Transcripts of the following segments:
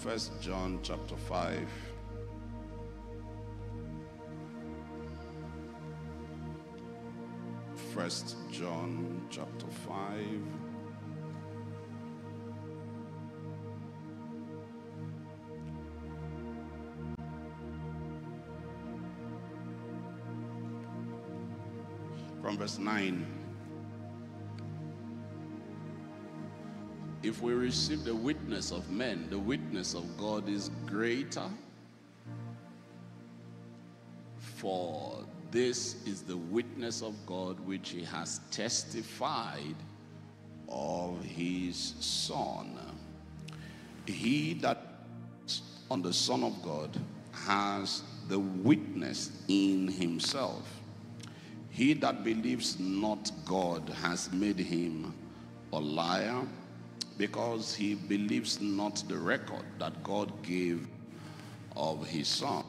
First John chapter 5. First John chapter 5. From verse 9. If we receive the witness of men, the witness of God is greater. For this is the witness of God which he has testified of his Son. He that on the Son of God has the witness in himself. He that believes not God has made him a liar because he believes not the record that God gave of his son.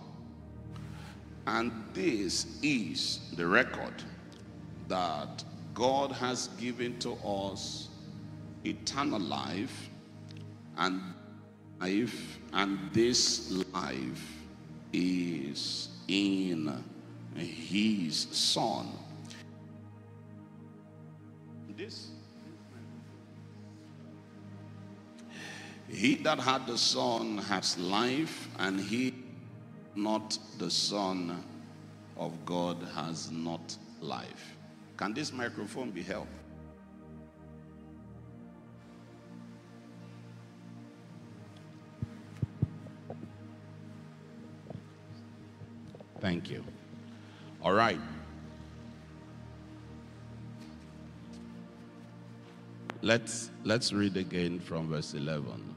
And this is the record that God has given to us eternal life and life and this life is in his son. This He that had the Son has life, and he not the Son of God has not life. Can this microphone be helped? Thank you. All right. Let's let's read again from verse 11.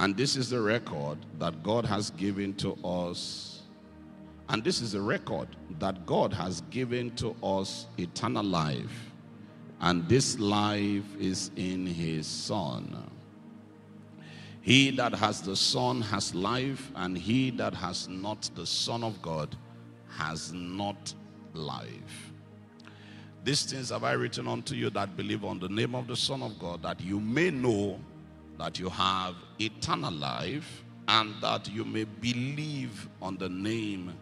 And this is the record that God has given to us. And this is the record that God has given to us eternal life. And this life is in his Son. He that has the Son has life, and he that has not the Son of God has not life. These things have I written unto you that believe on the name of the Son of God, that you may know that you have eternal life and that you may believe on the name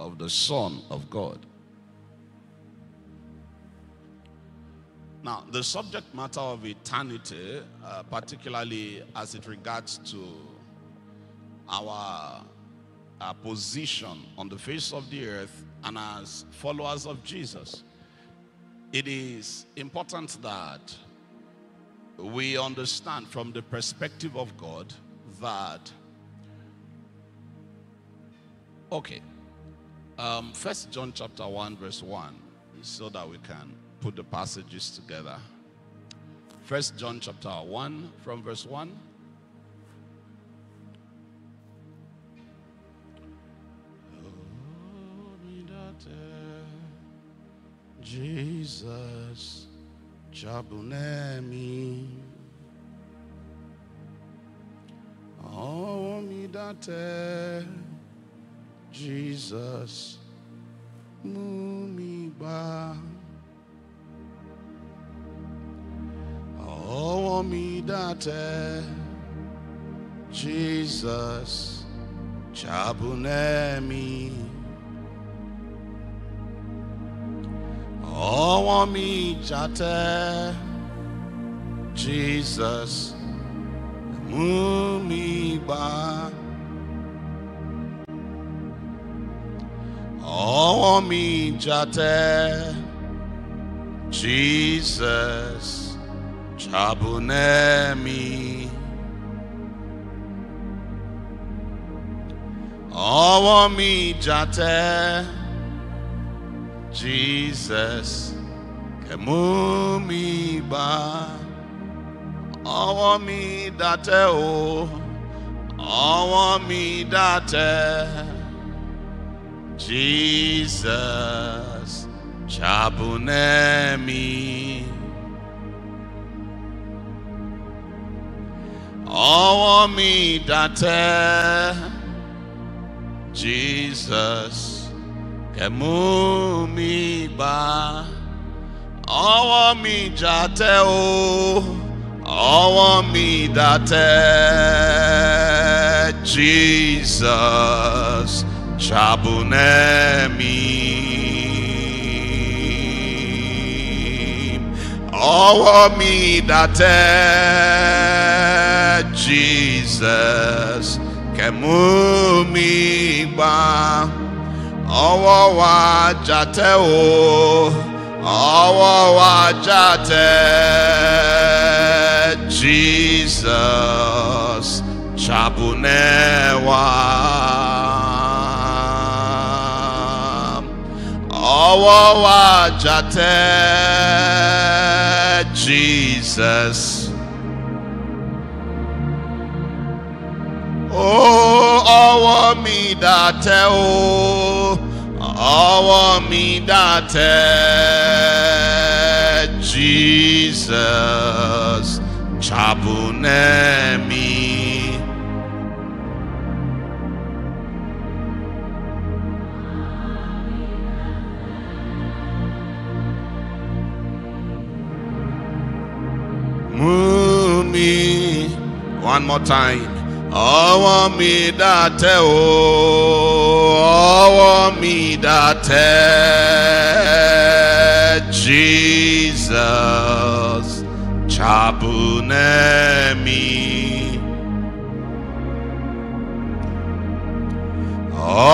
of the Son of God. Now, the subject matter of eternity, uh, particularly as it regards to our, our position on the face of the earth and as followers of Jesus, it is important that we understand from the perspective of God that, okay, um, First John chapter 1 verse 1, so that we can put the passages together. First John chapter 1 from verse 1. Jesus Jabunemi Oh mi date Jesus Mumiba Oh mi date Jesus Jabunemi ọwọ́ jàtẹ́ jesus mú mi gbà ọwọ́ jàtẹ́ jesus jabunẹ́ mi ọwọ́ mi jàtẹ́. Jesus kẹmú mi bá ọwọ́ mi dàtẹ́ o Jesus chabunẹ́ mi. Ọwọ́ dàtẹ́. Jesus kẹmú mi bá ọwọ́ mi jàtẹ́ o ọwọ́ mi dàtẹ́ Jesus chabunemi ọwọ́ mi dàtẹ́ Jesus kẹmú mi gbà ọwọ́ wa jàtẹ́ o. Ọwọ́ wa jàtẹ́ Jesus chabunewa ọwọ́ wa jàtẹ́ Jesus. Oh, ọwọ́ mi dàtẹ́ ọwọ́ mi dàtẹ́ Jesus chabunemi. Mumi, one more time. Ọwọ́ mi dàtẹ́ o ọwọ́ mi dàtẹ́ Jesus chabunemi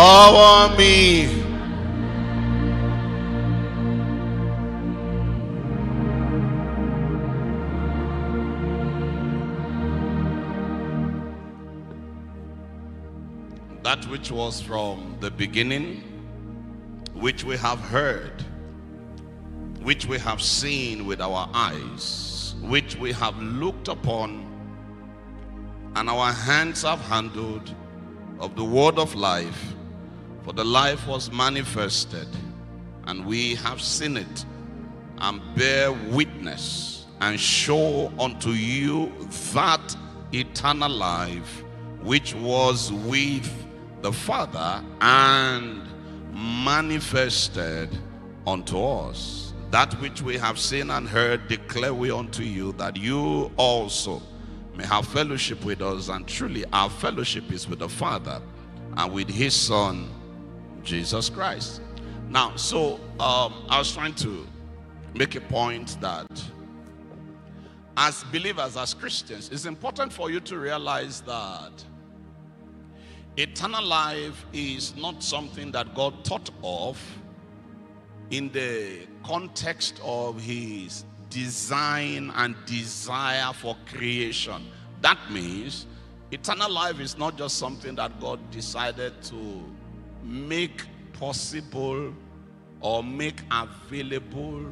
ọwọ́ mi. That which was from the beginning, which we have heard, which we have seen with our eyes, which we have looked upon, and our hands have handled of the word of life. For the life was manifested, and we have seen it, and bear witness, and show unto you that eternal life which was with the Father and manifested unto us. That which we have seen and heard declare we unto you, that you also may have fellowship with us. And truly, our fellowship is with the Father and with His Son, Jesus Christ. Now, so um, I was trying to make a point that as believers, as Christians, it's important for you to realize that Eternal life is not something that God thought of in the context of his design and desire for creation. That means eternal life is not just something that God decided to make possible or make available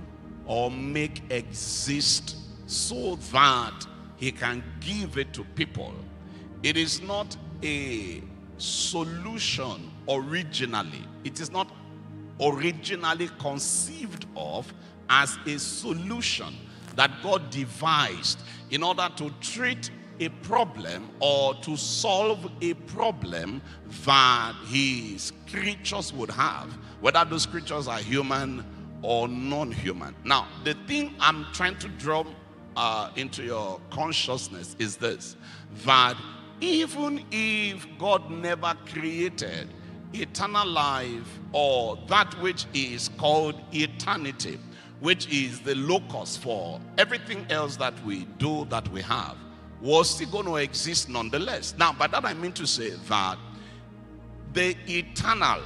or make exist so that he can give it to people. It is not a solution originally. It is not originally conceived of as a solution that God devised in order to treat a problem or to solve a problem that his creatures would have, whether those creatures are human or non-human. Now, the thing I'm trying to draw uh, into your consciousness is this, that even if God never created eternal life or that which is called eternity, which is the locus for everything else that we do, that we have, was still going to exist nonetheless. Now, by that I mean to say that the eternal,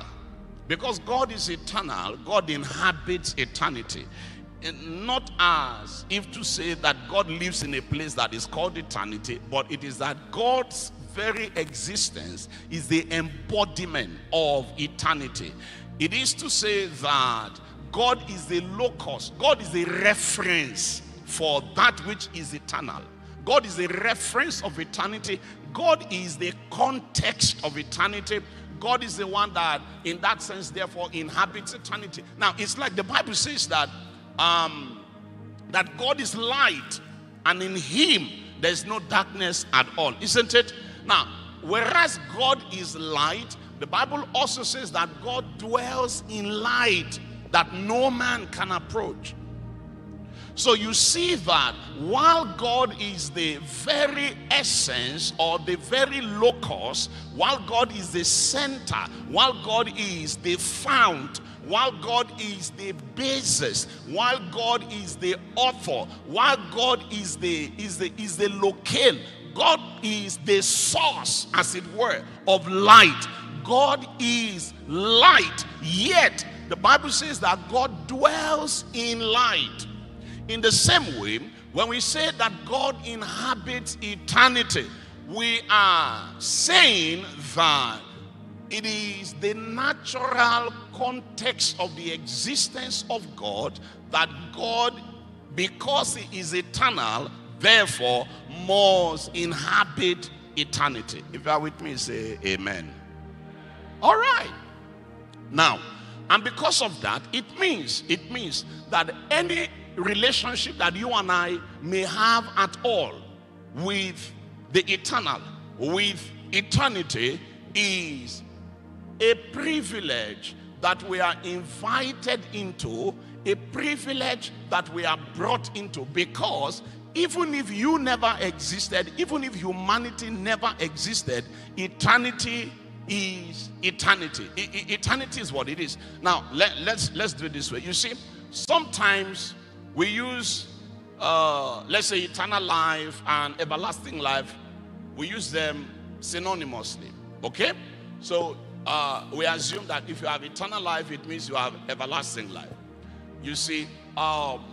because God is eternal, God inhabits eternity. And not as if to say that God lives in a place that is called eternity, but it is that God's very existence is the embodiment of eternity. It is to say that God is the locus, God is the reference for that which is eternal. God is the reference of eternity. God is the context of eternity. God is the one that, in that sense, therefore, inhabits eternity. Now, it's like the Bible says that um, that God is light, and in Him there's no darkness at all, isn't it? Now, whereas God is light, the Bible also says that God dwells in light that no man can approach. So you see that while God is the very essence or the very locus, while God is the center, while God is the fount, while God is the basis, while God is the author, while God is the is the is the locale, God is the source, as it were, of light. God is light, yet the Bible says that God dwells in light. In the same way, when we say that God inhabits eternity, we are saying that it is the natural context of the existence of God that God, because He is eternal, therefore must inhabit eternity. If you are with me, say amen. All right. Now, and because of that, it means it means that any relationship that you and I may have at all with the eternal, with eternity, is a privilege that we are invited into, a privilege that we are brought into because even if you never existed, even if humanity never existed, eternity is eternity. eternity is what it is. Now, let, let's let's do it this way. You see, sometimes we use, uh, let's say, eternal life and everlasting life, we use them synonymously. Okay? So uh, we assume that if you have eternal life, it means you have everlasting life. You see, um,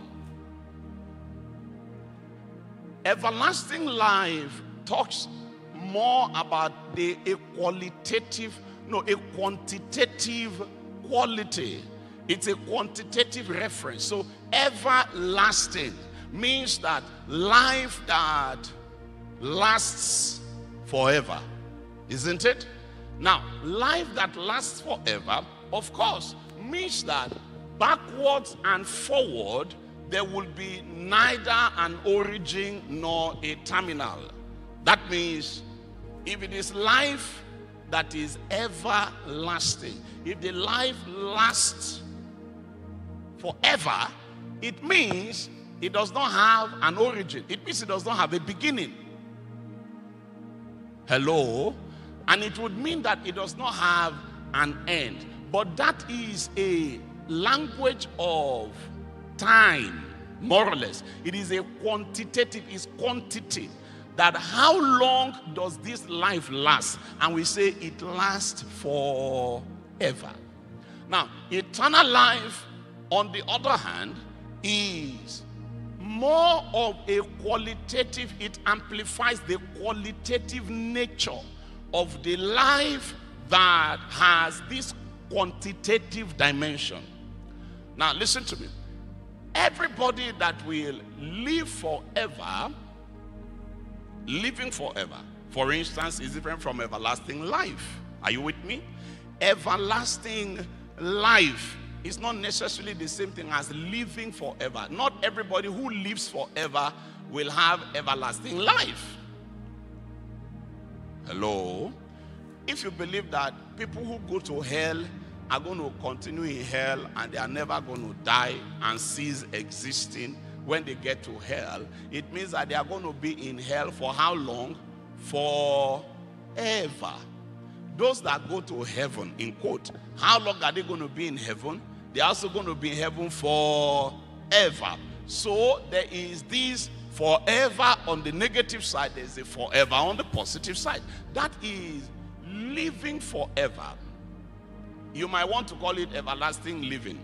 everlasting life talks more about the a qualitative, no, a quantitative quality it's a quantitative reference. So, everlasting means that life that lasts forever. Isn't it? Now, life that lasts forever, of course, means that backwards and forward, there will be neither an origin nor a terminal. That means if it is life that is everlasting, if the life lasts forever, it means it does not have an origin. It means it does not have a beginning. Hello? And it would mean that it does not have an end. But that is a language of time, more or less. It is a quantitative, it's quantity. That how long does this life last? And we say it lasts forever. Now, eternal life on the other hand, is more of a qualitative, it amplifies the qualitative nature of the life that has this quantitative dimension. Now, listen to me. Everybody that will live forever, living forever, for instance, is different from everlasting life. Are you with me? Everlasting life is not necessarily the same thing as living forever. Not everybody who lives forever will have everlasting life. Hello? If you believe that people who go to hell are going to continue in hell and they are never going to die and cease existing when they get to hell, it means that they are going to be in hell for how long? Forever. Those that go to heaven, in quote, how long are they going to be in heaven? They're also going to be in heaven forever. So there is this forever on the negative side, there's a forever on the positive side. That is living forever. You might want to call it everlasting living.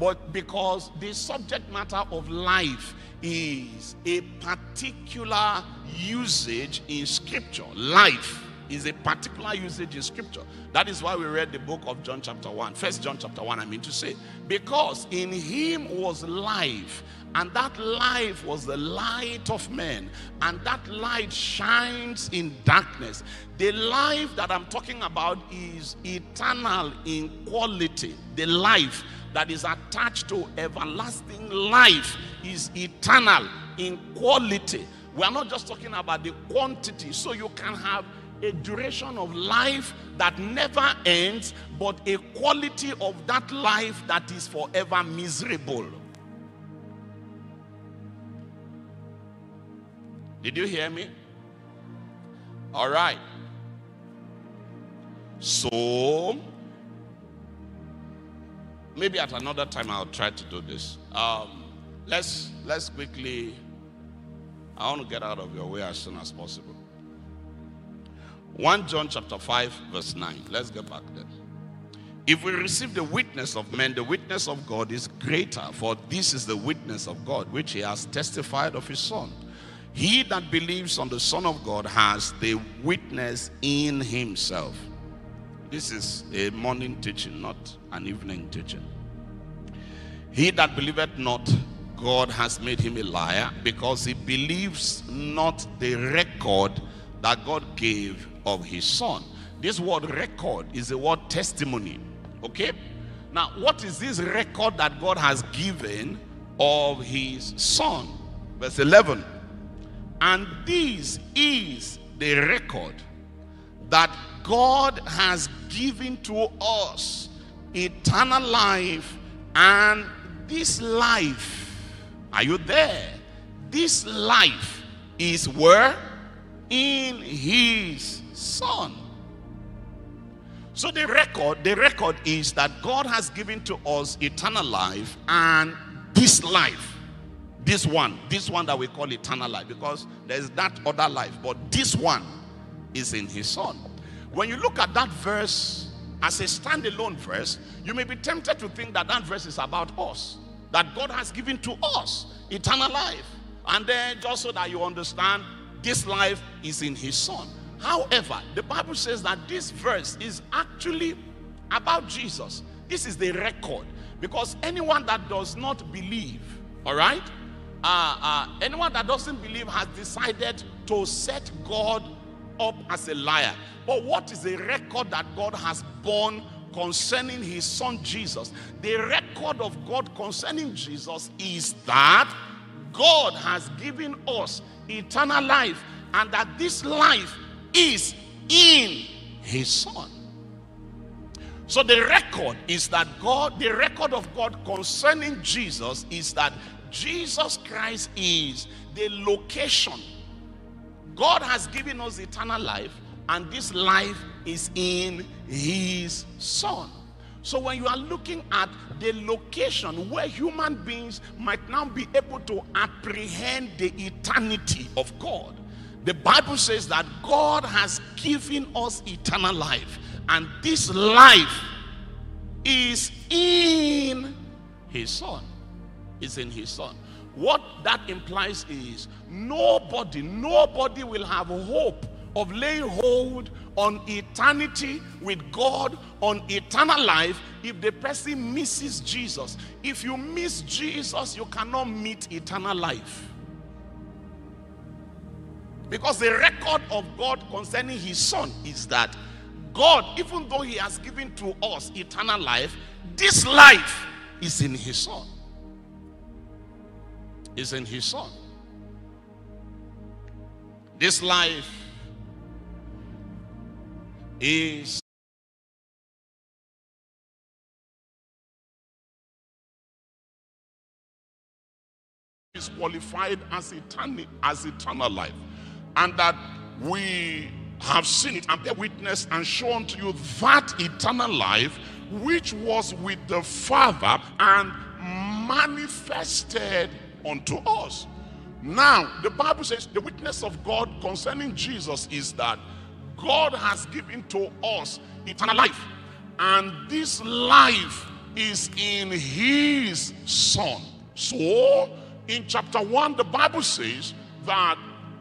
But because the subject matter of life is a particular usage in scripture, life is a particular usage in scripture. That is why we read the book of John chapter 1. First John chapter 1, I mean to say. Because in him was life, and that life was the light of men, and that light shines in darkness. The life that I'm talking about is eternal in quality. The life that is attached to everlasting life is eternal in quality. We are not just talking about the quantity. So you can have a duration of life that never ends, but a quality of that life that is forever miserable. Did you hear me? All right. So, maybe at another time I'll try to do this. Um, let's let's quickly. I want to get out of your way as soon as possible. 1 John chapter 5, verse 9. Let's get back there. If we receive the witness of men, the witness of God is greater, for this is the witness of God, which he has testified of his Son. He that believes on the Son of God has the witness in himself. This is a morning teaching, not an evening teaching. He that believeth not God has made him a liar because he believes not the record that God gave of his son. This word record is the word testimony. Okay? Now, what is this record that God has given of his son? Verse 11. And this is the record that God has given to us eternal life, and this life, are you there? This life is where? In his son. So the record, the record is that God has given to us eternal life and this life this one, this one that we call eternal life, because there's that other life, but this one is in his son. When you look at that verse as a standalone verse, you may be tempted to think that that verse is about us, that God has given to us eternal life. And then just so that you understand, this life is in his son. However, the Bible says that this verse is actually about Jesus. This is the record. Because anyone that does not believe, all right, uh, uh, anyone that doesn't believe has decided to set God up as a liar. But what is the record that God has borne concerning his son Jesus? The record of God concerning Jesus is that God has given us eternal life and that this life is in his son. So the record is that God, the record of God concerning Jesus is that Jesus Christ is the location. God has given us eternal life, and this life is in His Son. So when you are looking at the location where human beings might now be able to apprehend the eternity of God, the Bible says that God has given us eternal life, and this life is in His Son is in his son. What that implies is nobody, nobody will have hope of laying hold on eternity with God, on eternal life, if the person misses Jesus. If you miss Jesus, you cannot meet eternal life. Because the record of God concerning his son is that God, even though he has given to us eternal life, this life is in his son is in his son. This life is is qualified as eternal as eternal life and that we have seen it and bear witness and shown to you that eternal life which was with the father and manifested unto us. Now, the Bible says the witness of God concerning Jesus is that God has given to us eternal life. And this life is in his son. So, in chapter 1, the Bible says that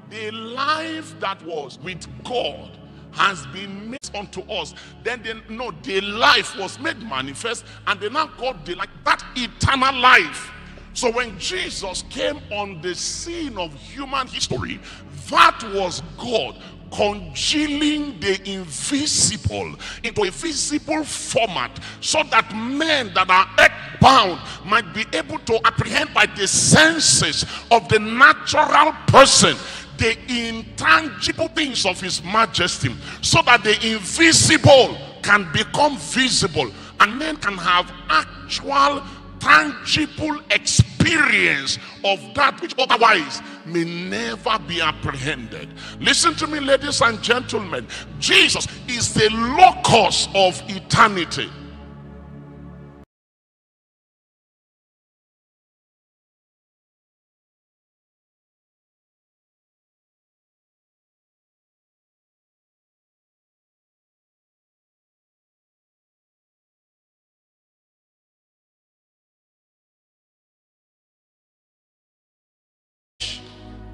the life that was with God has been made unto us. Then they know the life was made manifest, and they now called the like that eternal life so when Jesus came on the scene of human history, that was God congealing the invisible into a visible format so that men that are earthbound might be able to apprehend by the senses of the natural person the intangible things of his majesty so that the invisible can become visible and men can have actual tangible experience of that which otherwise may never be apprehended. Listen to me, ladies and gentlemen. Jesus is the locus of eternity.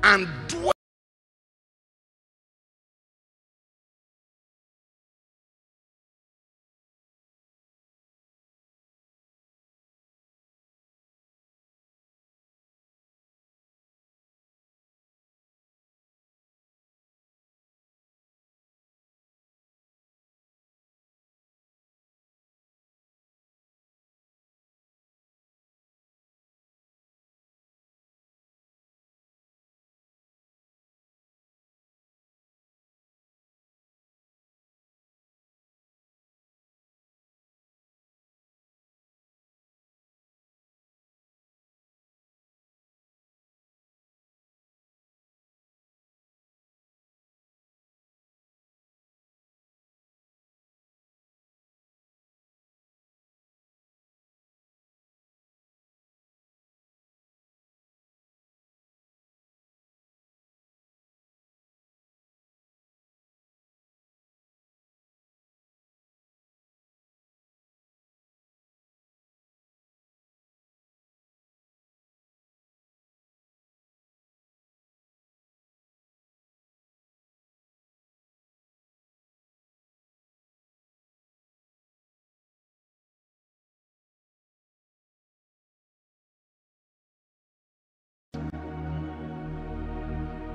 And dwell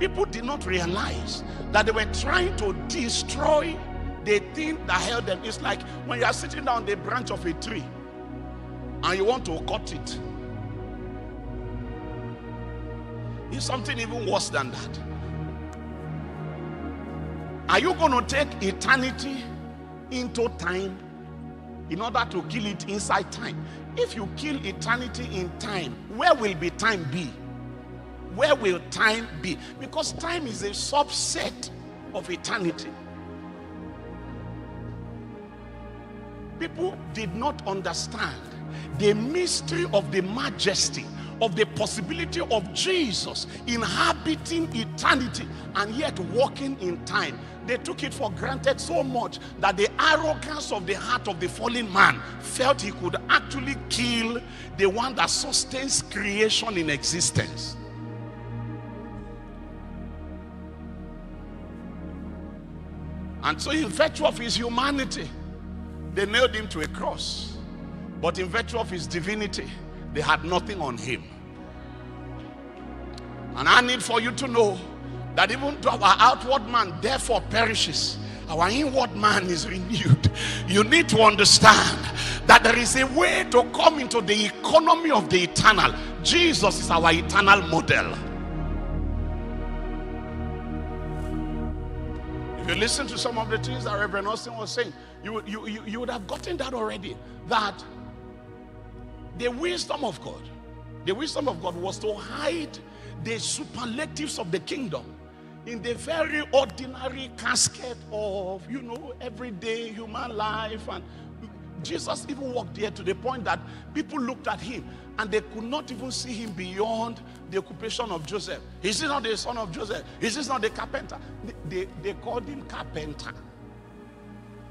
People did not realize that they were trying to destroy the thing that held them. It's like when you are sitting down the branch of a tree and you want to cut it. It's something even worse than that. Are you going to take eternity into time in order to kill it inside time? If you kill eternity in time, where will be time be? Where will time be? Because time is a subset of eternity. People did not understand the mystery of the majesty of the possibility of Jesus inhabiting eternity and yet walking in time. They took it for granted so much that the arrogance of the heart of the fallen man felt he could actually kill the one that sustains creation in existence. And so, in virtue of his humanity, they nailed him to a cross. But in virtue of his divinity, they had nothing on him. And I need for you to know that even though our outward man therefore perishes, our inward man is renewed. You need to understand that there is a way to come into the economy of the eternal. Jesus is our eternal model. You listen to some of the things that Reverend Austin was saying, you, you, you, you would have gotten that already. That the wisdom of God, the wisdom of God was to hide the superlatives of the kingdom in the very ordinary casket of, you know, everyday human life. And Jesus even walked there to the point that people looked at him and they could not even see him beyond the occupation of Joseph. Is he not the son of Joseph? Is this not the carpenter? They, they, they called him carpenter.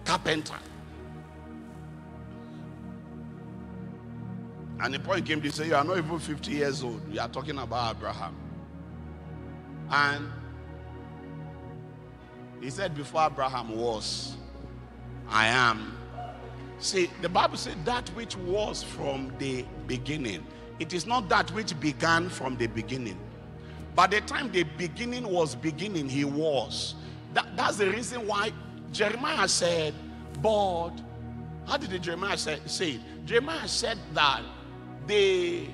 Carpenter. And the point came to say, You are not even 50 years old. You are talking about Abraham. And he said, Before Abraham was, I am. See, the Bible said that which was from the beginning. It is not that which began from the beginning. By the time the beginning was beginning, he was. That, that's the reason why Jeremiah said, but how did the Jeremiah say, say it? Jeremiah said that the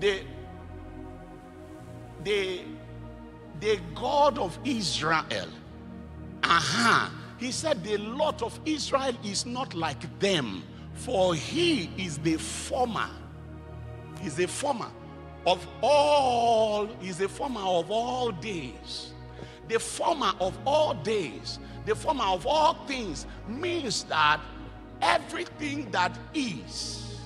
the the the God of Israel. Aha. Uh-huh, he said the lot of Israel is not like them, For he is the former, is the former of all, is the former of all days. The former of all days, the former of all things means that everything that is,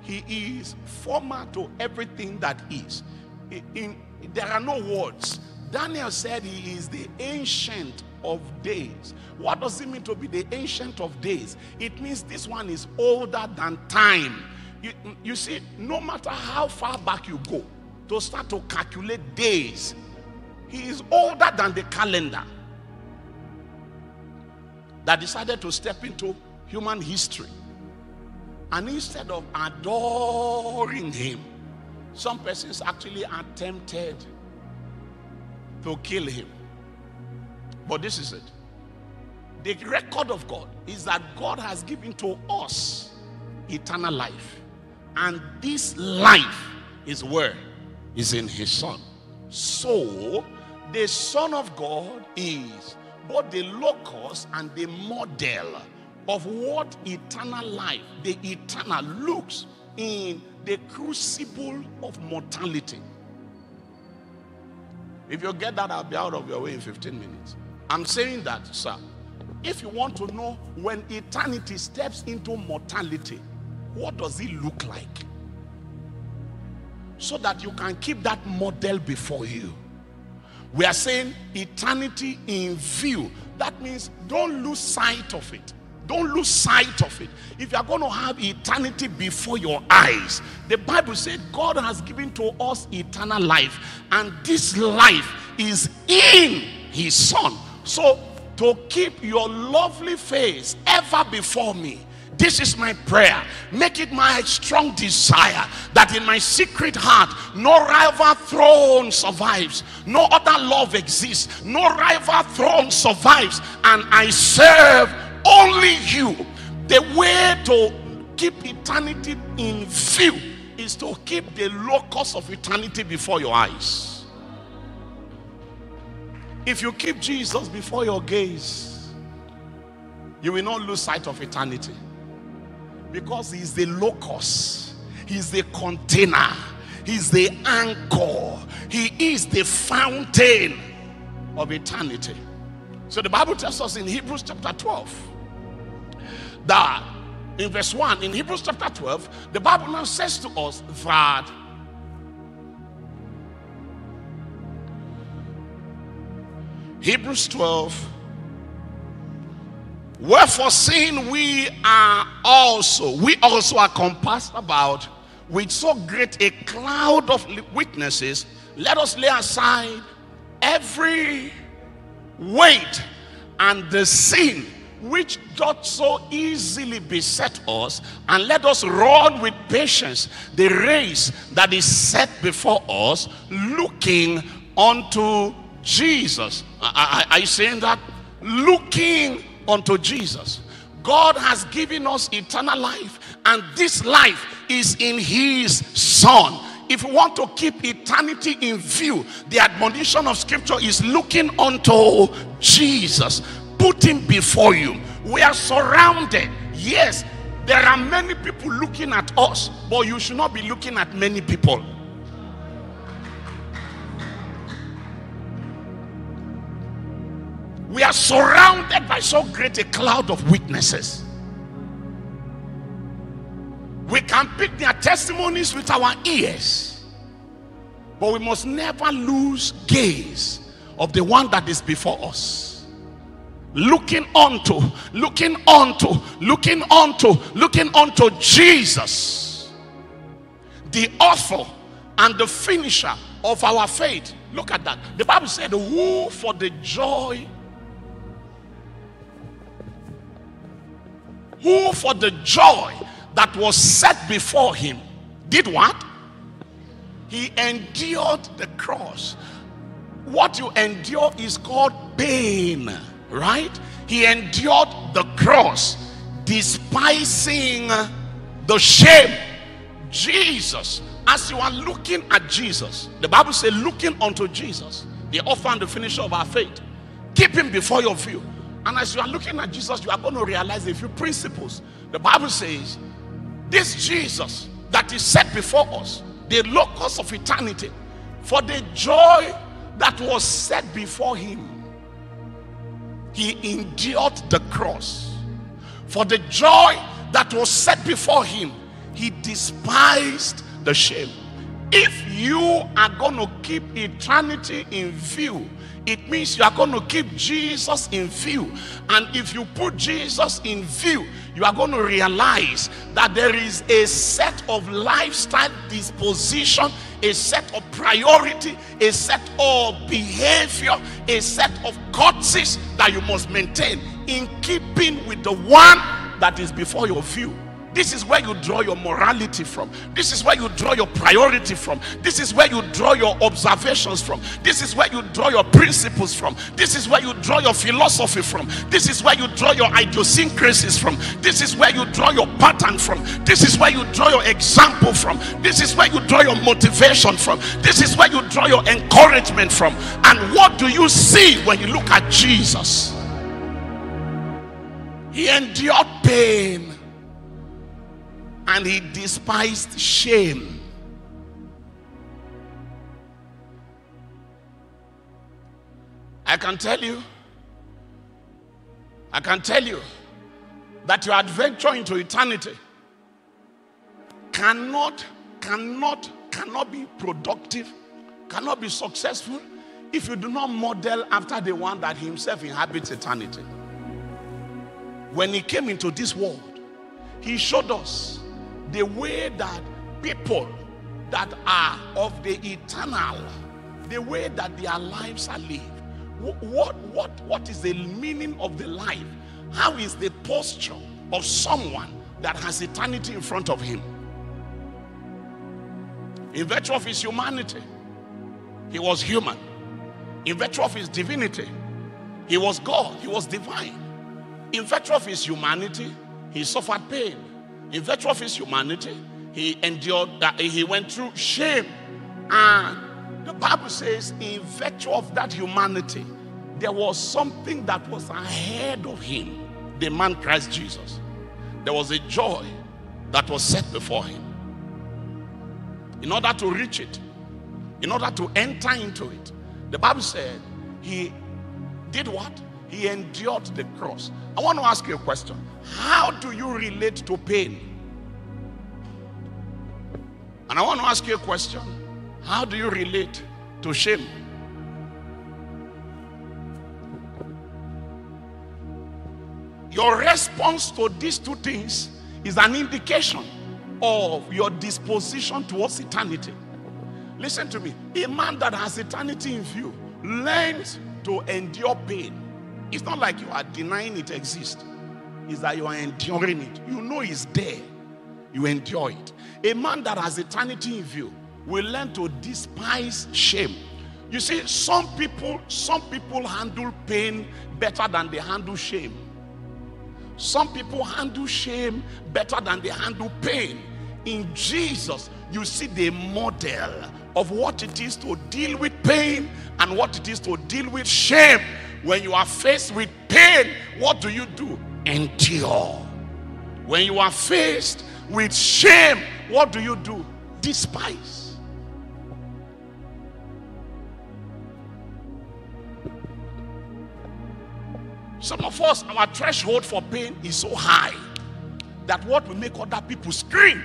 he is former to everything that is. In, in, there are no words. Daniel said he is the ancient of days. What does it mean to be the ancient of days? It means this one is older than time. You, you see, no matter how far back you go to start to calculate days, he is older than the calendar that decided to step into human history. And instead of adoring him, some persons actually attempted to kill him. But this is it. The record of God is that God has given to us eternal life. And this life is where? Is in his son. So the Son of God is both the locus and the model of what eternal life, the eternal looks in the crucible of mortality. If you get that, I'll be out of your way in 15 minutes. I'm saying that, sir, if you want to know when eternity steps into mortality, what does it look like? So that you can keep that model before you. We are saying eternity in view. That means don't lose sight of it. Don't lose sight of it. If you are going to have eternity before your eyes, the Bible said God has given to us eternal life, and this life is in His Son. So, to keep your lovely face ever before me, this is my prayer. Make it my strong desire that in my secret heart no rival throne survives, no other love exists, no rival throne survives, and I serve only you. The way to keep eternity in view is to keep the locus of eternity before your eyes. If you keep Jesus before your gaze, you will not lose sight of eternity because he's the locus, he's the container, he's the anchor, he is the fountain of eternity. So the Bible tells us in Hebrews chapter 12 that in verse 1 in Hebrews chapter 12, the Bible now says to us that Hebrews 12 Wherefore, seeing we are also, we also are compassed about with so great a cloud of witnesses, let us lay aside every weight and the sin which doth so easily beset us, and let us run with patience the race that is set before us, looking unto Jesus. Are, you saying that? Looking unto Jesus. God has given us eternal life, and this life is in His Son. If you want to keep eternity in view, the admonition of Scripture is looking unto Jesus. Put Him before you. We are surrounded. Yes, there are many people looking at us, but you should not be looking at many people. We are surrounded by so great a cloud of witnesses. We can pick their testimonies with our ears, but we must never lose gaze of the one that is before us. Looking onto, looking onto, looking onto, looking onto Jesus, the author and the finisher of our faith. Look at that. The Bible said, Who for the joy who for the joy that was set before him did what? He endured the cross. What you endure is called pain, right? He endured the cross, despising the shame. Jesus, as you are looking at Jesus, the Bible says, looking unto Jesus, the author and the finisher of our faith, keep him before your view. And as you are looking at Jesus, you are going to realize a few principles. The Bible says This Jesus that is set before us, the locus of eternity, for the joy that was set before him, he endured the cross. For the joy that was set before him, he despised the shame. If you are going to keep eternity in view, it means you are going to keep Jesus in view. And if you put Jesus in view, you are going to realize that there is a set of lifestyle disposition, a set of priority, a set of behavior, a set of courtesies that you must maintain in keeping with the one that is before your view. This is where you draw your morality from. This is where you draw your priority from. This is where you draw your observations from. This is where you draw your principles from. This is where you draw your philosophy from. This is where you draw your idiosyncrasies from. This is where you draw your pattern from. This is where you draw your example from. This is where you draw your motivation from. This is where you draw your encouragement from. And what do you see when you look at Jesus? He endured pain and he despised shame. I can tell you, I can tell you that your adventure into eternity cannot, cannot, cannot be productive, cannot be successful if you do not model after the one that himself inhabits eternity. When he came into this world, he showed us the way that people that are of the eternal, the way that their lives are lived. What, what, what is the meaning of the life? How is the posture of someone that has eternity in front of him? In virtue of his humanity, he was human. In virtue of his divinity, he was God, he was divine. In virtue of his humanity, he suffered pain in virtue of his humanity, he endured that he went through shame. And the Bible says, in virtue of that humanity, there was something that was ahead of him, the man Christ Jesus. There was a joy that was set before him. In order to reach it, in order to enter into it, the Bible said he did what? He endured the cross. I want to ask you a question. How do you relate to pain? And I want to ask you a question. How do you relate to shame? Your response to these two things is an indication of your disposition towards eternity. Listen to me. A man that has eternity in view learns to endure pain. It's not like you are denying it exists, it's that you are enduring it. You know it's there, you endure it. A man that has eternity in view will learn to despise shame. You see, some people, some people handle pain better than they handle shame. Some people handle shame better than they handle pain. In Jesus, you see the model of what it is to deal with pain and what it is to deal with shame. When you are faced with pain, what do you do? Endure. When you are faced with shame, what do you do? Despise. Some of us, our threshold for pain is so high that what will make other people scream,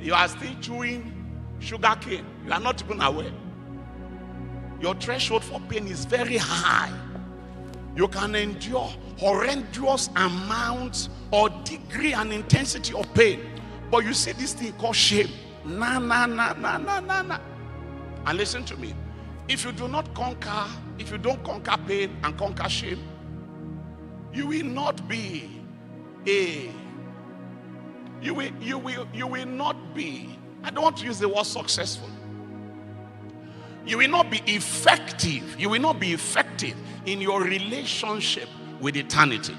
you are still chewing sugar cane. You are not even aware. Your threshold for pain is very high. You can endure horrendous amounts or degree and intensity of pain. But you see this thing called shame. Na, na, na, na, na, na, na. And listen to me. If you do not conquer, if you don't conquer pain and conquer shame, you will not be a you will you will you will not be I don't want to use the word successful. You will not be effective. You will not be effective in your relationship with eternity.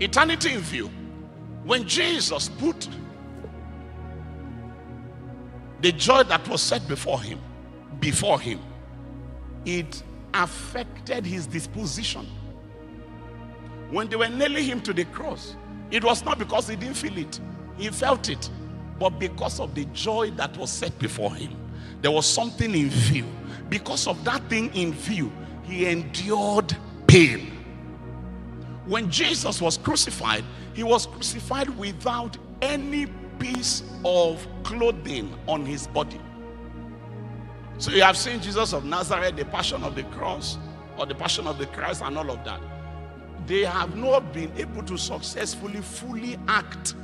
Eternity in view. When Jesus put the joy that was set before him, before him, it affected his disposition. when they were nailing him to the cross, it was not because he didn't feel it, he felt it, but because of the joy that was set before him. There was something in view. Because of that thing in view, he endured pain. When Jesus was crucified, he was crucified without any piece of clothing on his body. So you have seen Jesus of Nazareth, the passion of the cross, or the passion of the Christ, and all of that. They have not been able to successfully, fully act,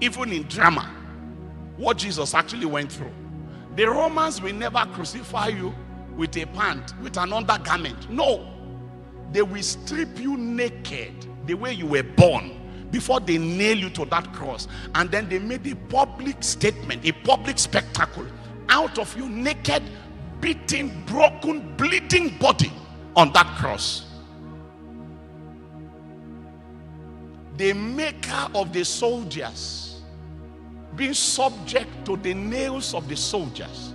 even in drama, what Jesus actually went through. The Romans will never crucify you with a pant, with an undergarment. No. They will strip you naked the way you were born before they nail you to that cross. And then they made a public statement, a public spectacle out of your naked, beaten, broken, bleeding body on that cross. The maker of the soldiers being subject to the nails of the soldiers,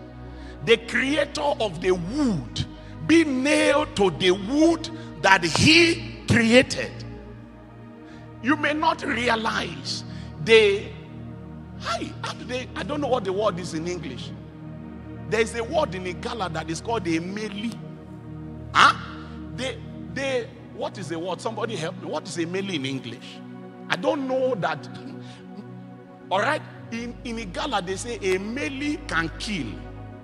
the creator of the wood being nailed to the wood that he created. You may not realize they, hi, they, I don't know what the word is in English. There is a word in Igala that is called a meli. Huh? They, they, what is the word? Somebody help me. What is a meli in English? I don't know that. All right? In, in Igala, they say a meli can kill.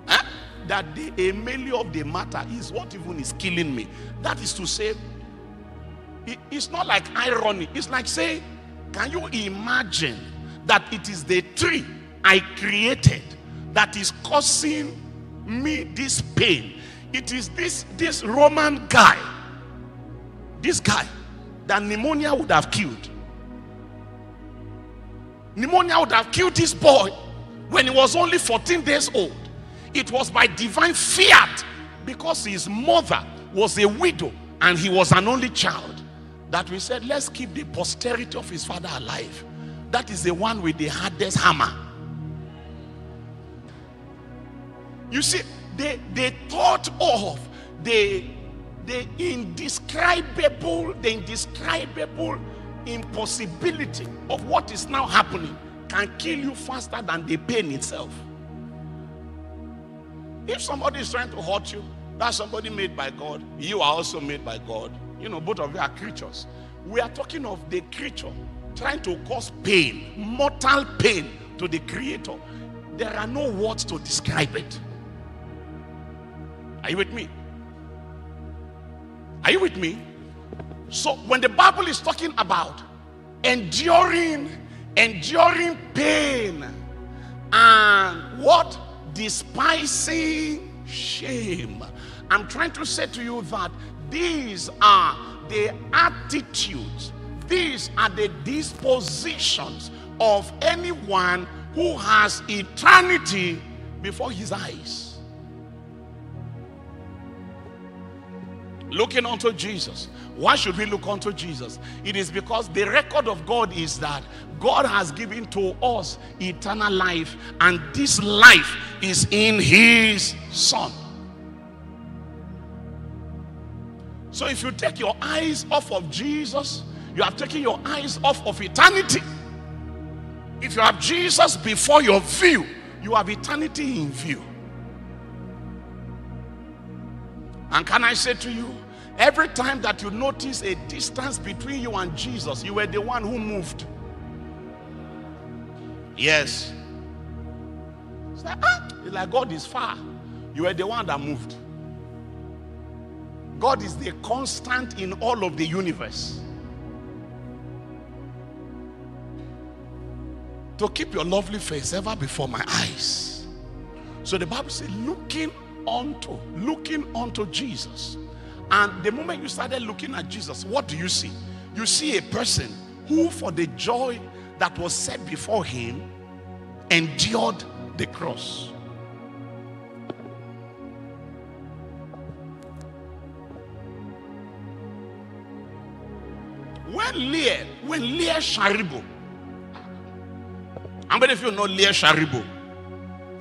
Huh? That the a meli of the matter is what even is killing me. That is to say, it, it's not like irony. It's like say, can you imagine that it is the tree I created that is causing me this pain. It is this, this Roman guy, this guy, that pneumonia would have killed. Pneumonia would have killed this boy when he was only 14 days old. It was by divine fiat because his mother was a widow and he was an only child that we said, let's keep the posterity of his father alive. That is the one with the hardest hammer. You see, they, they thought of the, the indescribable, the indescribable impossibility of what is now happening can kill you faster than the pain itself. If somebody is trying to hurt you, that's somebody made by God. You are also made by God. You know, both of you are creatures. We are talking of the creature trying to cause pain, mortal pain to the creator. There are no words to describe it. Are you with me? Are you with me? So when the Bible is talking about enduring, enduring pain and what? Despising shame. I'm trying to say to you that these are the attitudes, these are the dispositions of anyone who has eternity before his eyes. Looking unto Jesus. Why should we look unto Jesus? It is because the record of God is that God has given to us eternal life, and this life is in His Son. So if you take your eyes off of Jesus, you have taken your eyes off of eternity. If you have Jesus before your view, you have eternity in view. And can I say to you, every time that you notice a distance between you and Jesus, you were the one who moved. Yes. It's like, ah, it's like God is far. You were the one that moved. God is the constant in all of the universe. To keep your lovely face ever before my eyes. So the Bible says, looking unto, looking unto Jesus. And the moment you started looking at Jesus, what do you see? You see a person who, for the joy that was set before him, endured the cross. When Leah, when Leah Sharibu, how many of you know Leah Sharibu?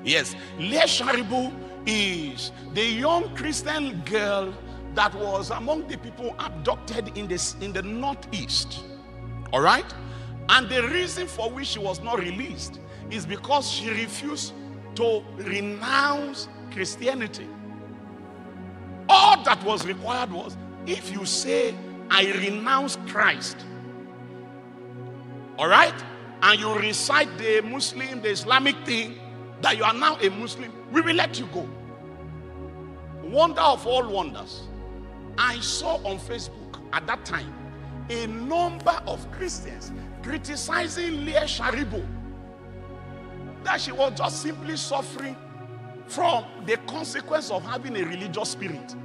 Yes, Leah Sharibu is the young Christian girl that was among the people abducted in the, in the northeast. All right? And the reason for which she was not released is because she refused to renounce Christianity. All that was required was if you say, I renounce Christ, all right, and you recite the Muslim, the Islamic thing, that you are now a Muslim, we will let you go. Wonder of all wonders. I saw on Facebook at that time a number of Christians criticizing Leah Sharibu that she was just simply suffering from the consequence of having a religious spirit.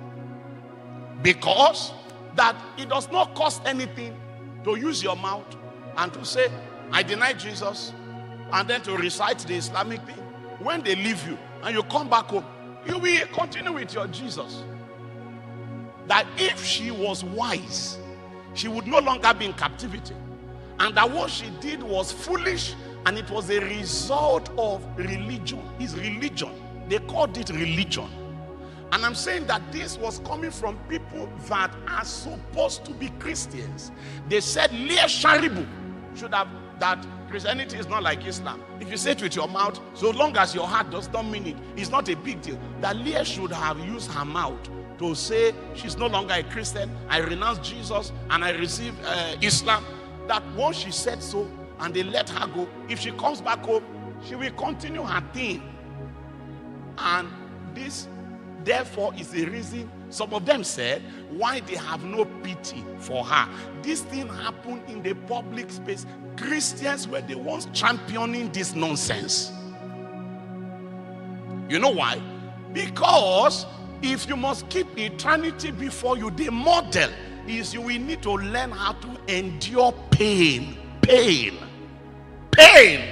Because that it does not cost anything to use your mouth and to say, I deny Jesus, and then to recite the Islamic thing. When they leave you and you come back home, you will continue with your Jesus. That if she was wise, she would no longer be in captivity. And that what she did was foolish and it was a result of religion. Is religion. They called it religion. And I'm saying that this was coming from people that are supposed to be Christians. They said Leah Sharibu should have that Christianity is not like Islam. If you say it with your mouth, so long as your heart does not mean it, it's not a big deal. That Leah should have used her mouth to say she's no longer a Christian. I renounce Jesus and I receive uh, Islam. That once she said so and they let her go, if she comes back home, she will continue her thing. And this, therefore, is the reason some of them said why they have no pity for her. This thing happened in the public space. Christians were the ones championing this nonsense. You know why? Because if you must keep eternity before you, the model is you will need to learn how to endure pain. Pain. Pain.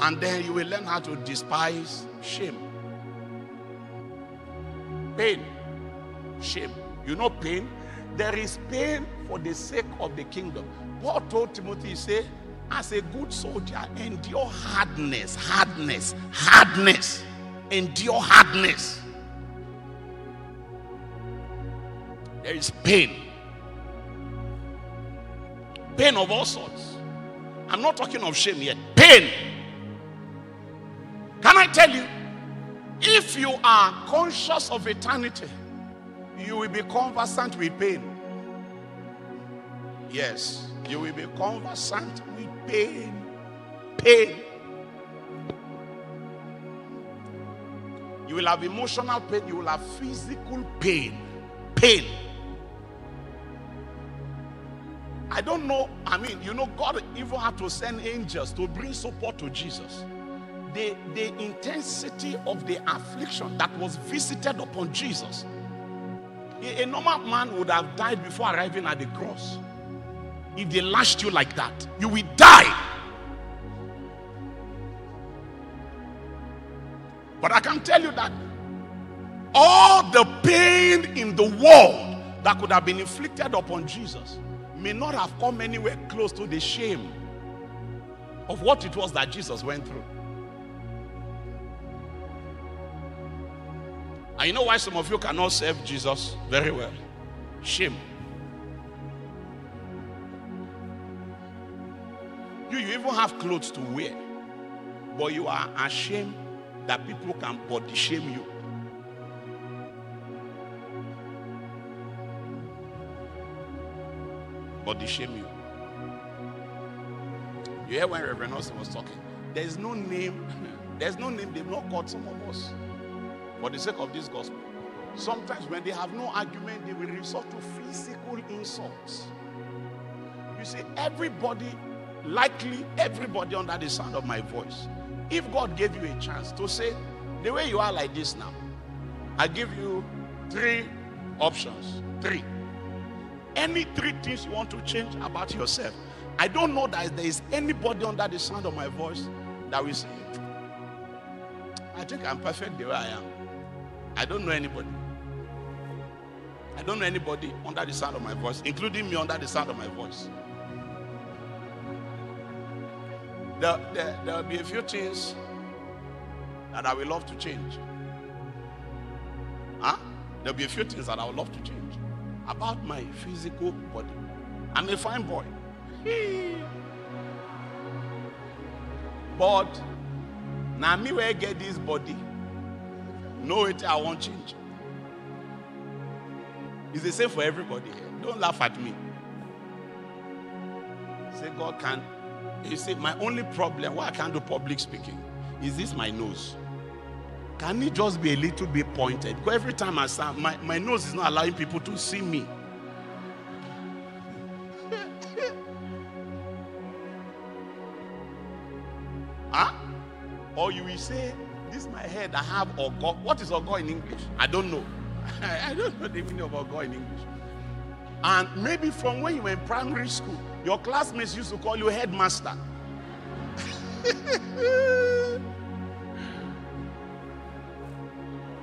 And then you will learn how to despise shame. Pain. Shame. You know pain? There is pain for the sake of the kingdom. Paul told Timothy, he said, as a good soldier, endure hardness, hardness, hardness, endure hardness. There is pain. Pain of all sorts. I'm not talking of shame yet. Pain. Can I tell you? If you are conscious of eternity, you will be conversant with pain. Yes, you will be conversant with pain. Pain. You will have emotional pain, you will have physical pain. Pain. I don't know. I mean, you know, God even had to send angels to bring support to Jesus the, the intensity of the affliction that was visited upon Jesus. A, a normal man would have died before arriving at the cross. If they lashed you like that, you will die. But I can tell you that all the pain in the world that could have been inflicted upon Jesus may not have come anywhere close to the shame of what it was that Jesus went through. And you know why some of you cannot serve Jesus very well? Shame. You, you even have clothes to wear, but you are ashamed that people can body shame you. Body shame you. You hear when Reverend Austin was talking? There's no name, there's no name they've not called some of us for the sake of this gospel. Sometimes when they have no argument, they will resort to physical insults. You see, everybody, likely everybody under the sound of my voice, if God gave you a chance to say, the way you are like this now, I give you three options. Three. Any three things you want to change about yourself. I don't know that there is anybody under the sound of my voice that will say, I think I'm perfect the way I am. I don't know anybody. I don't know anybody under the sound of my voice, including me under the sound of my voice. there, there, there'll be a few things that I will love to change. Huh? There'll be a few things that I would love to change about my physical body. I'm a fine boy. but now me where I get this body, no it I won't change. It's the same for everybody here. Don't laugh at me. Say God can. You see, my only problem why I can't do public speaking is this my nose. Can it just be a little bit pointed? Because every time I stand, my, my nose is not allowing people to see me. huh? Or you will say, This is my head, I have ogo. What is ogo in English? I don't know. I don't know the meaning of ogo in English. And maybe from when you were in primary school, your classmates used to call you headmaster.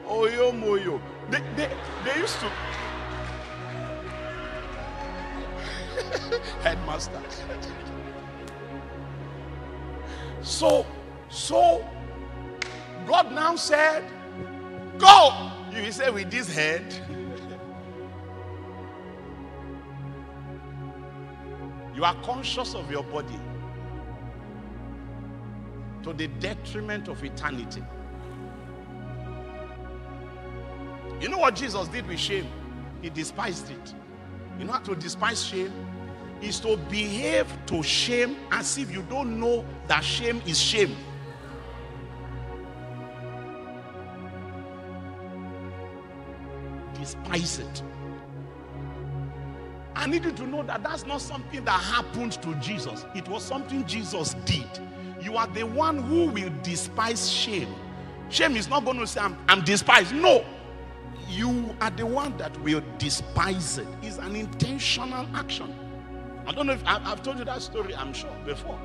Oyo moyo. They, they, they used to. Headmaster. so, so, God now said, Go! You say, with this head. you are conscious of your body to the detriment of eternity. You know what Jesus did with shame? He despised it. You know how to despise shame? Is to behave to shame as if you don't know that shame is shame. Despise it. I need you to know that that's not something that happened to Jesus. It was something Jesus did. You are the one who will despise shame. Shame is not going to say, I'm, I'm despised. No. You are the one that will despise it. It's an intentional action. I don't know if I, I've told you that story, I'm sure, before.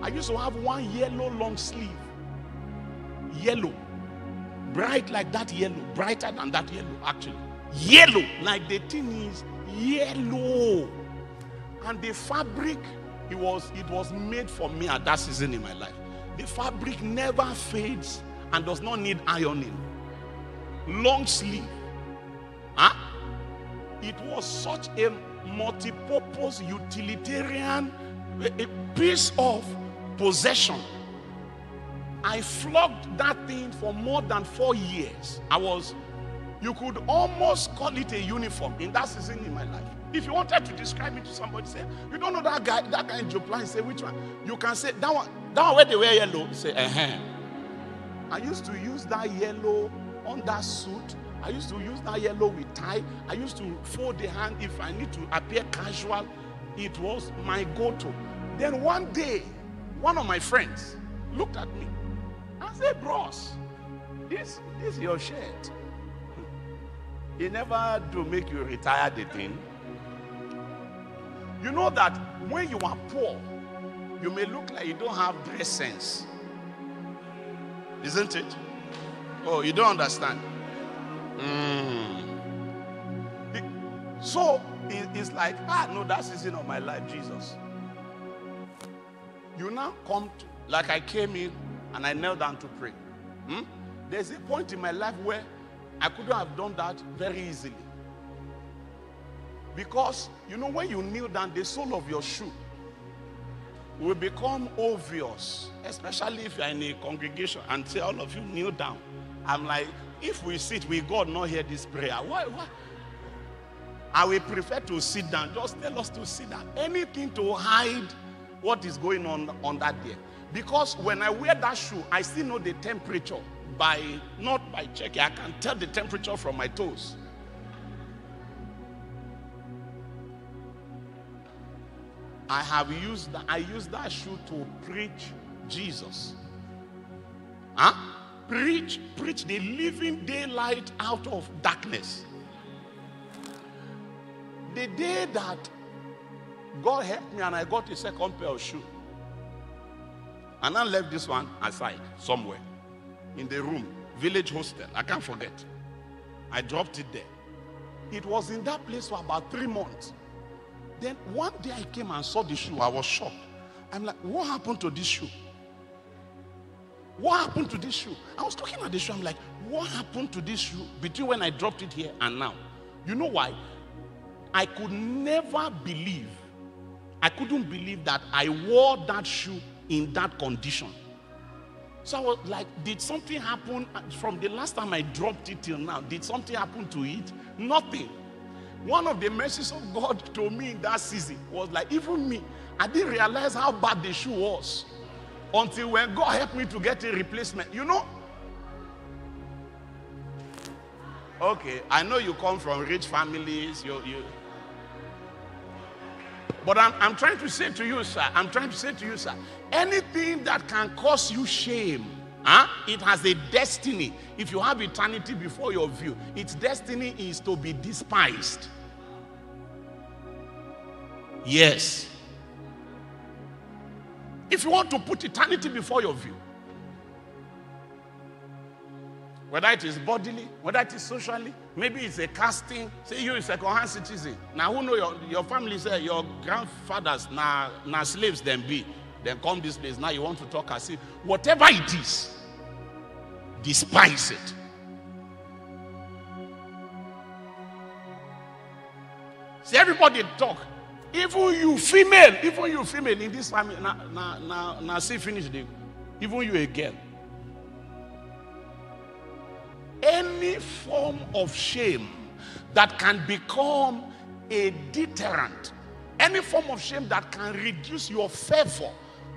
I used to have one yellow long sleeve. Yellow. Bright like that yellow. Brighter than that yellow, actually. Yellow. Like the thing is yellow. And the fabric, it was, it was made for me at that season in my life. The fabric never fades and does not need ironing. Long sleeve. Huh? It was such a multi-purpose utilitarian a, piece of possession. I flogged that thing for more than four years. I was, you could almost call it a uniform in that season in my life. If you wanted to describe it to somebody, say, you don't know that guy, that guy in Japan, say, which one? You can say, that one, that one where they wear yellow. Say, uh-huh. I used to use that yellow on that suit. I used to use that yellow with tie. I used to fold the hand if I need to appear casual. It was my go-to. Then one day, one of my friends looked at me and said, Bros, this, this is your shirt. It never do make you retire the thing. You know that when you are poor, you may look like you don't have dress sense. Isn't it? Oh, you don't understand. Mm. So it's like, ah, no, that season of my life, Jesus. You now come to, like I came in and I knelt down to pray. Hmm? There's a point in my life where I couldn't have done that very easily. Because, you know, when you kneel down, the sole of your shoe will become obvious, especially if you're in a congregation and say, all of you kneel down. I'm like, if we sit, will God not hear this prayer? Why? Why? I will prefer to sit down. Just tell us to sit down. Anything to hide what is going on on that day. Because when I wear that shoe, I still know the temperature by not by checking. I can tell the temperature from my toes. I have used that, I used that shoe to preach Jesus. Huh? Preach, preach the living daylight out of darkness. The day that God helped me and I got a second pair of shoe. And I left this one aside somewhere in the room, village hostel. I can't forget. I dropped it there. It was in that place for about three months. Then one day I came and saw the shoe. I was shocked. I'm like, what happened to this shoe? What happened to this shoe? I was looking at the shoe. I'm like, what happened to this shoe between when I dropped it here and now? You know why? I could never believe, I couldn't believe that I wore that shoe in that condition. So I was like, did something happen from the last time I dropped it till now? Did something happen to it? Nothing. One of the mercies of God to me in that season was like, even me, I didn't realize how bad the shoe was until when God helped me to get a replacement. You know? Okay, I know you come from rich families. You, you. But I'm, I'm trying to say to you, sir, I'm trying to say to you, sir, anything that can cause you shame, huh? it has a destiny. If you have eternity before your view, its destiny is to be despised. Yes. If you want to put eternity before your view, whether it is bodily, whether it is socially, maybe it's a casting. Say you a second-hand citizen. Now who know your, your family say your grandfathers now now slaves then be. Then come this place. Now you want to talk as if whatever it is, despise it. See everybody talk. Even you female, even you female in this family, now now now see finish the even you again form of shame that can become a deterrent, any form of shame that can reduce your fervor,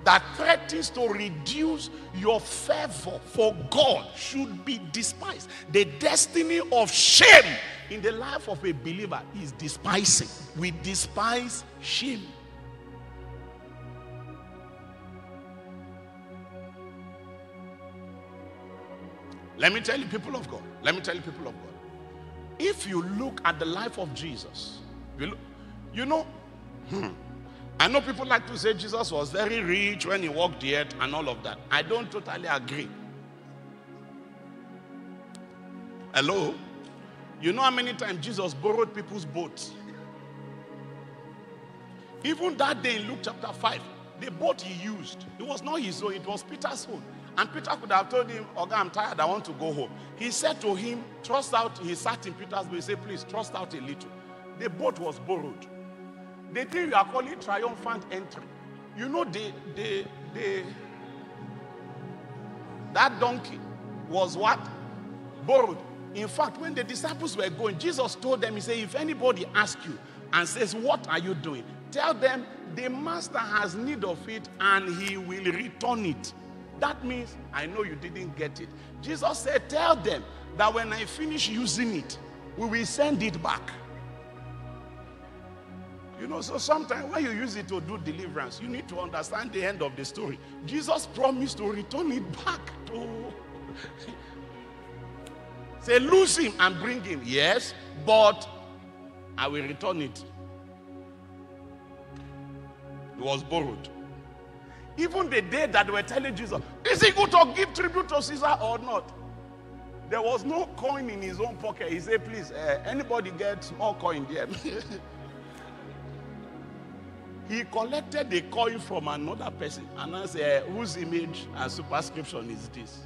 that threatens to reduce your fervor for God should be despised. The destiny of shame in the life of a believer is despising. We despise shame. Let me tell you, people of God. Let me tell you, people of God. If you look at the life of Jesus, you, look, you know, hmm, I know people like to say Jesus was very rich when he walked the earth and all of that. I don't totally agree. Hello? You know how many times Jesus borrowed people's boats? Even that day in Luke chapter 5, the boat he used, it was not his own, it was Peter's own. And Peter could have told him, Okay, I'm tired, I want to go home. He said to him, Trust out. He sat in Peter's boat. He said, Please, trust out a little. The boat was borrowed. The thing you are calling triumphant entry. You know, the, the, the, that donkey was what? Borrowed. In fact, when the disciples were going, Jesus told them, He said, If anybody asks you and says, What are you doing? Tell them the master has need of it and he will return it. That means I know you didn't get it. Jesus said, Tell them that when I finish using it, we will send it back. You know, so sometimes when you use it to do deliverance, you need to understand the end of the story. Jesus promised to return it back to. Say, lose him and bring him. Yes, but I will return it. It was borrowed. Even the day that they were telling Jesus, is it good to give tribute to Caesar or not? There was no coin in his own pocket. He said, please, uh, anybody get small coin there? he collected the coin from another person and I said, whose image and superscription is this?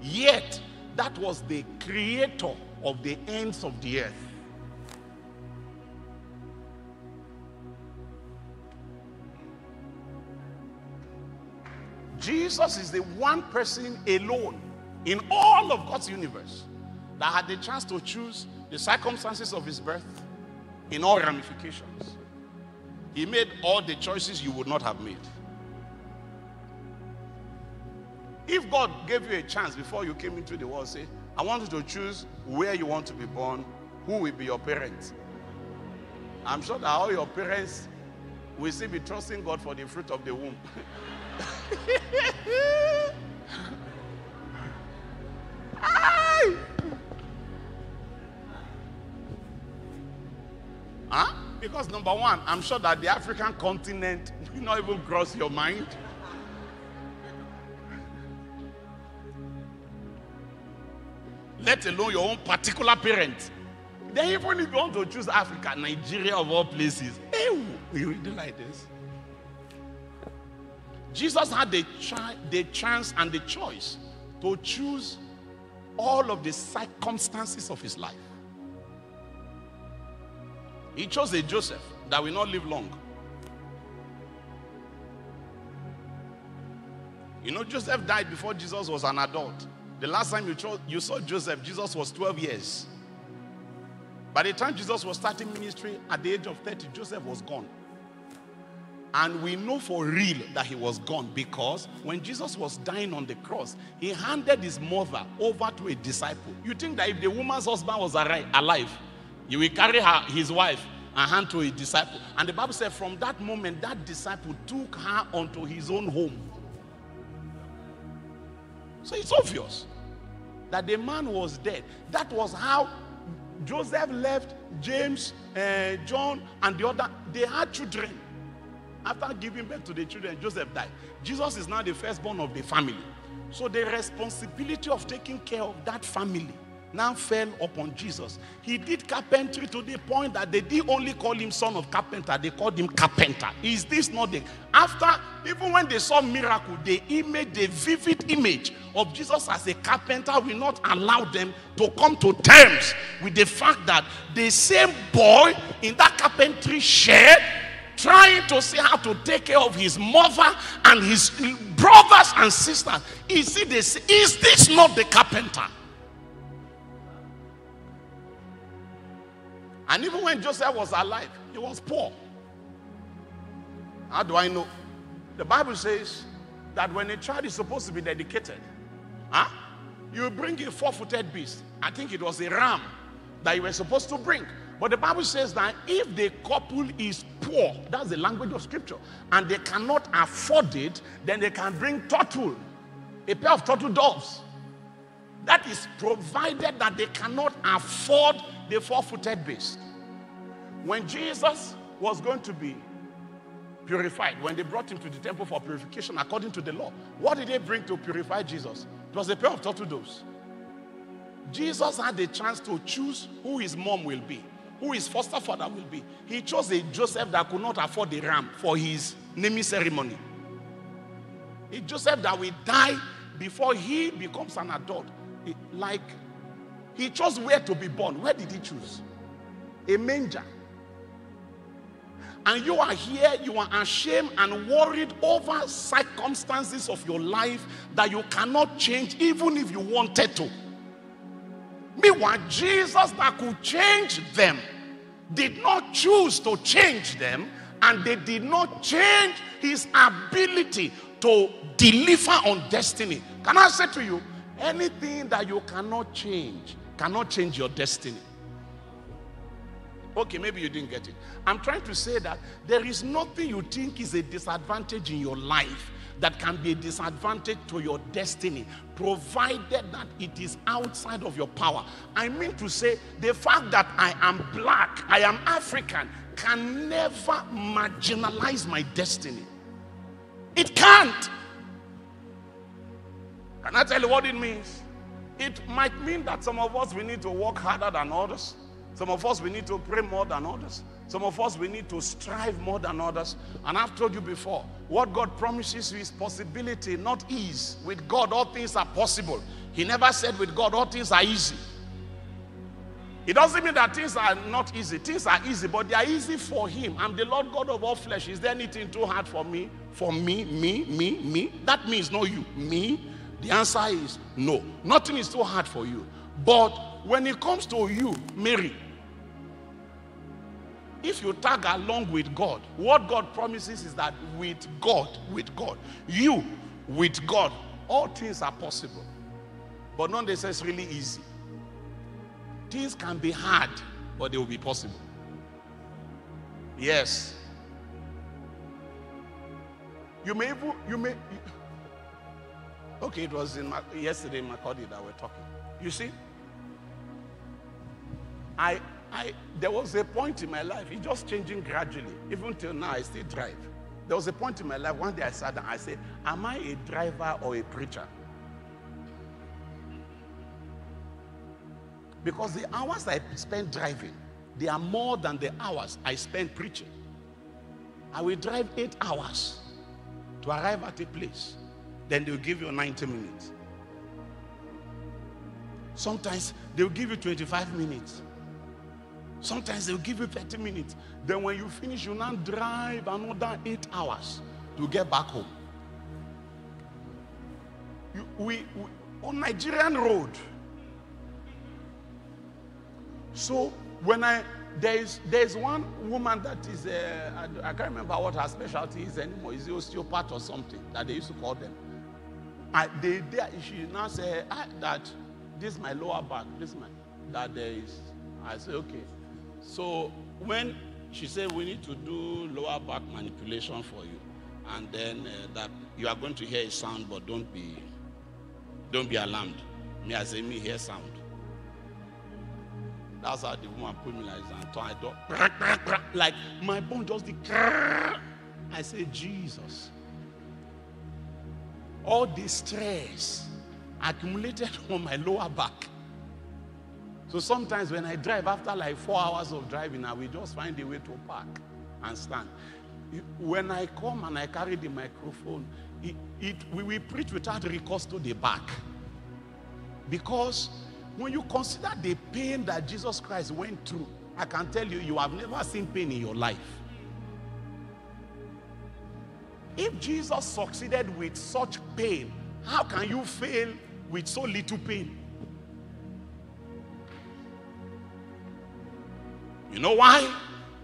Yet, that was the creator of the ends of the earth. Jesus is the one person alone in all of God's universe that had the chance to choose the circumstances of his birth in all ramifications. He made all the choices you would not have made. If God gave you a chance before you came into the world, say, I want you to choose where you want to be born, who will be your parents. I'm sure that all your parents will still be trusting God for the fruit of the womb. huh? Because number one, I'm sure that the African continent will not even cross your mind. Let alone your own particular parent. Then even if you want to choose Africa, Nigeria of all places, ew, you read it like this. Jesus had the, the chance and the choice to choose all of the circumstances of his life. He chose a Joseph that will not live long. You know, Joseph died before Jesus was an adult. The last time you, you saw Joseph, Jesus was 12 years. By the time Jesus was starting ministry at the age of 30, Joseph was gone. And we know for real that he was gone because when Jesus was dying on the cross, he handed his mother over to a disciple. You think that if the woman's husband was alive, you will carry her, his wife and hand to a disciple. And the Bible said from that moment, that disciple took her onto his own home. So it's obvious that the man was dead. That was how Joseph left James, uh, John, and the other. They had children. After giving birth to the children, Joseph died. Jesus is now the firstborn of the family. So the responsibility of taking care of that family now fell upon Jesus. He did carpentry to the point that they did only call him son of carpenter, they called him carpenter. Is this not the after even when they saw miracle, the image, the vivid image of Jesus as a carpenter will not allow them to come to terms with the fact that the same boy in that carpentry shed trying to see how to take care of his mother and his brothers and sisters. Is, the, is this not the carpenter? And even when Joseph was alive, he was poor. How do I know? The Bible says that when a child is supposed to be dedicated, huh, you bring a four footed beast. I think it was a ram that you were supposed to bring. But the Bible says that if the couple is poor, that's the language of scripture, and they cannot afford it, then they can bring turtle, a pair of turtle doves. That is provided that they cannot afford the four footed beast. When Jesus was going to be purified, when they brought him to the temple for purification according to the law, what did they bring to purify Jesus? It was a pair of turtle doves. Jesus had the chance to choose who his mom will be, who his foster father will be. He chose a Joseph that could not afford the ram for his naming ceremony. A Joseph that will die before he becomes an adult. Like he chose where to be born. Where did he choose? A manger. And you are here, you are ashamed and worried over circumstances of your life that you cannot change, even if you wanted to. Meanwhile, Jesus that could change them did not choose to change them, and they did not change his ability to deliver on destiny. Can I say to you, anything that you cannot change cannot change your destiny. Okay, maybe you didn't get it. I'm trying to say that there is nothing you think is a disadvantage in your life that can be a disadvantage to your destiny, provided that it is outside of your power. I mean to say, the fact that I am black, I am African, can never marginalize my destiny. It can't. Can I tell you what it means? It might mean that some of us we need to work harder than others. Some of us we need to pray more than others. Some of us we need to strive more than others. And I've told you before, what God promises you is possibility, not ease. With God, all things are possible. He never said with God, all things are easy. It doesn't mean that things are not easy. Things are easy, but they are easy for Him. I'm the Lord God of all flesh. Is there anything too hard for me? For me, me, me, me? That means no you. Me? The answer is no. Nothing is too hard for you. But when it comes to you, Mary, if you tag along with God, what God promises is that with God, with God, you with God, all things are possible, but not necessarily easy. Things can be hard, but they will be possible. Yes. You may even, you may, okay, it was in my, yesterday in Makurdi that we're talking. You see, I I, there was a point in my life, it's just changing gradually. Even till now, I still drive. There was a point in my life, one day I sat down, I said, Am I a driver or a preacher? Because the hours I spend driving, they are more than the hours I spend preaching. I will drive eight hours to arrive at a place. Then they'll give you 90 minutes. Sometimes they'll give you 25 minutes. Sometimes they'll give you 30 minutes. Then when you finish, you now drive another eight hours to get back home. You, we, we on Nigerian road. So when I there's there's one woman that is uh, I, can't remember what her specialty is anymore. Is it osteopath or something that they used to call them? I, they, they she now say ah, that this is my lower back. This is my that there is. I say okay. So when she said we need to do lower back manipulation for you, and then uh, that you are going to hear a sound, but don't be don't be alarmed. Me as a me hear sound. That's how the woman put me like that. I don't like my bone just the I say, Jesus. All the stress accumulated on my lower back. So sometimes when I drive after like four hours of driving, I will just find a way to park and stand. When I come and I carry the microphone, it, it, we will preach without recourse to the back. Because when you consider the pain that Jesus Christ went through, I can tell you, you have never seen pain in your life. If Jesus succeeded with such pain, how can you fail with so little pain? You know why?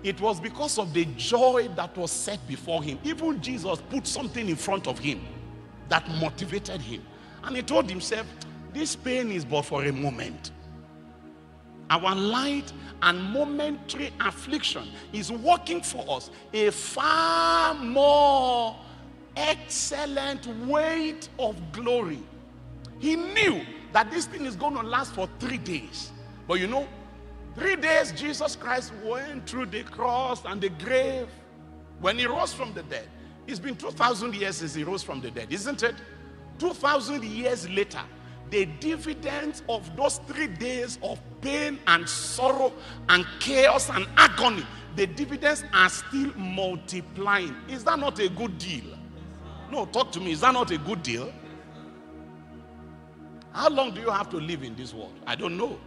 It was because of the joy that was set before him. Even Jesus put something in front of him that motivated him. And he told himself, This pain is but for a moment. Our light and momentary affliction is working for us a far more excellent weight of glory. He knew that this thing is going to last for three days. But you know, Three days Jesus Christ went through the cross and the grave when he rose from the dead. It's been 2,000 years since he rose from the dead, isn't it? 2,000 years later, the dividends of those three days of pain and sorrow and chaos and agony, the dividends are still multiplying. Is that not a good deal? No, talk to me. Is that not a good deal? How long do you have to live in this world? I don't know.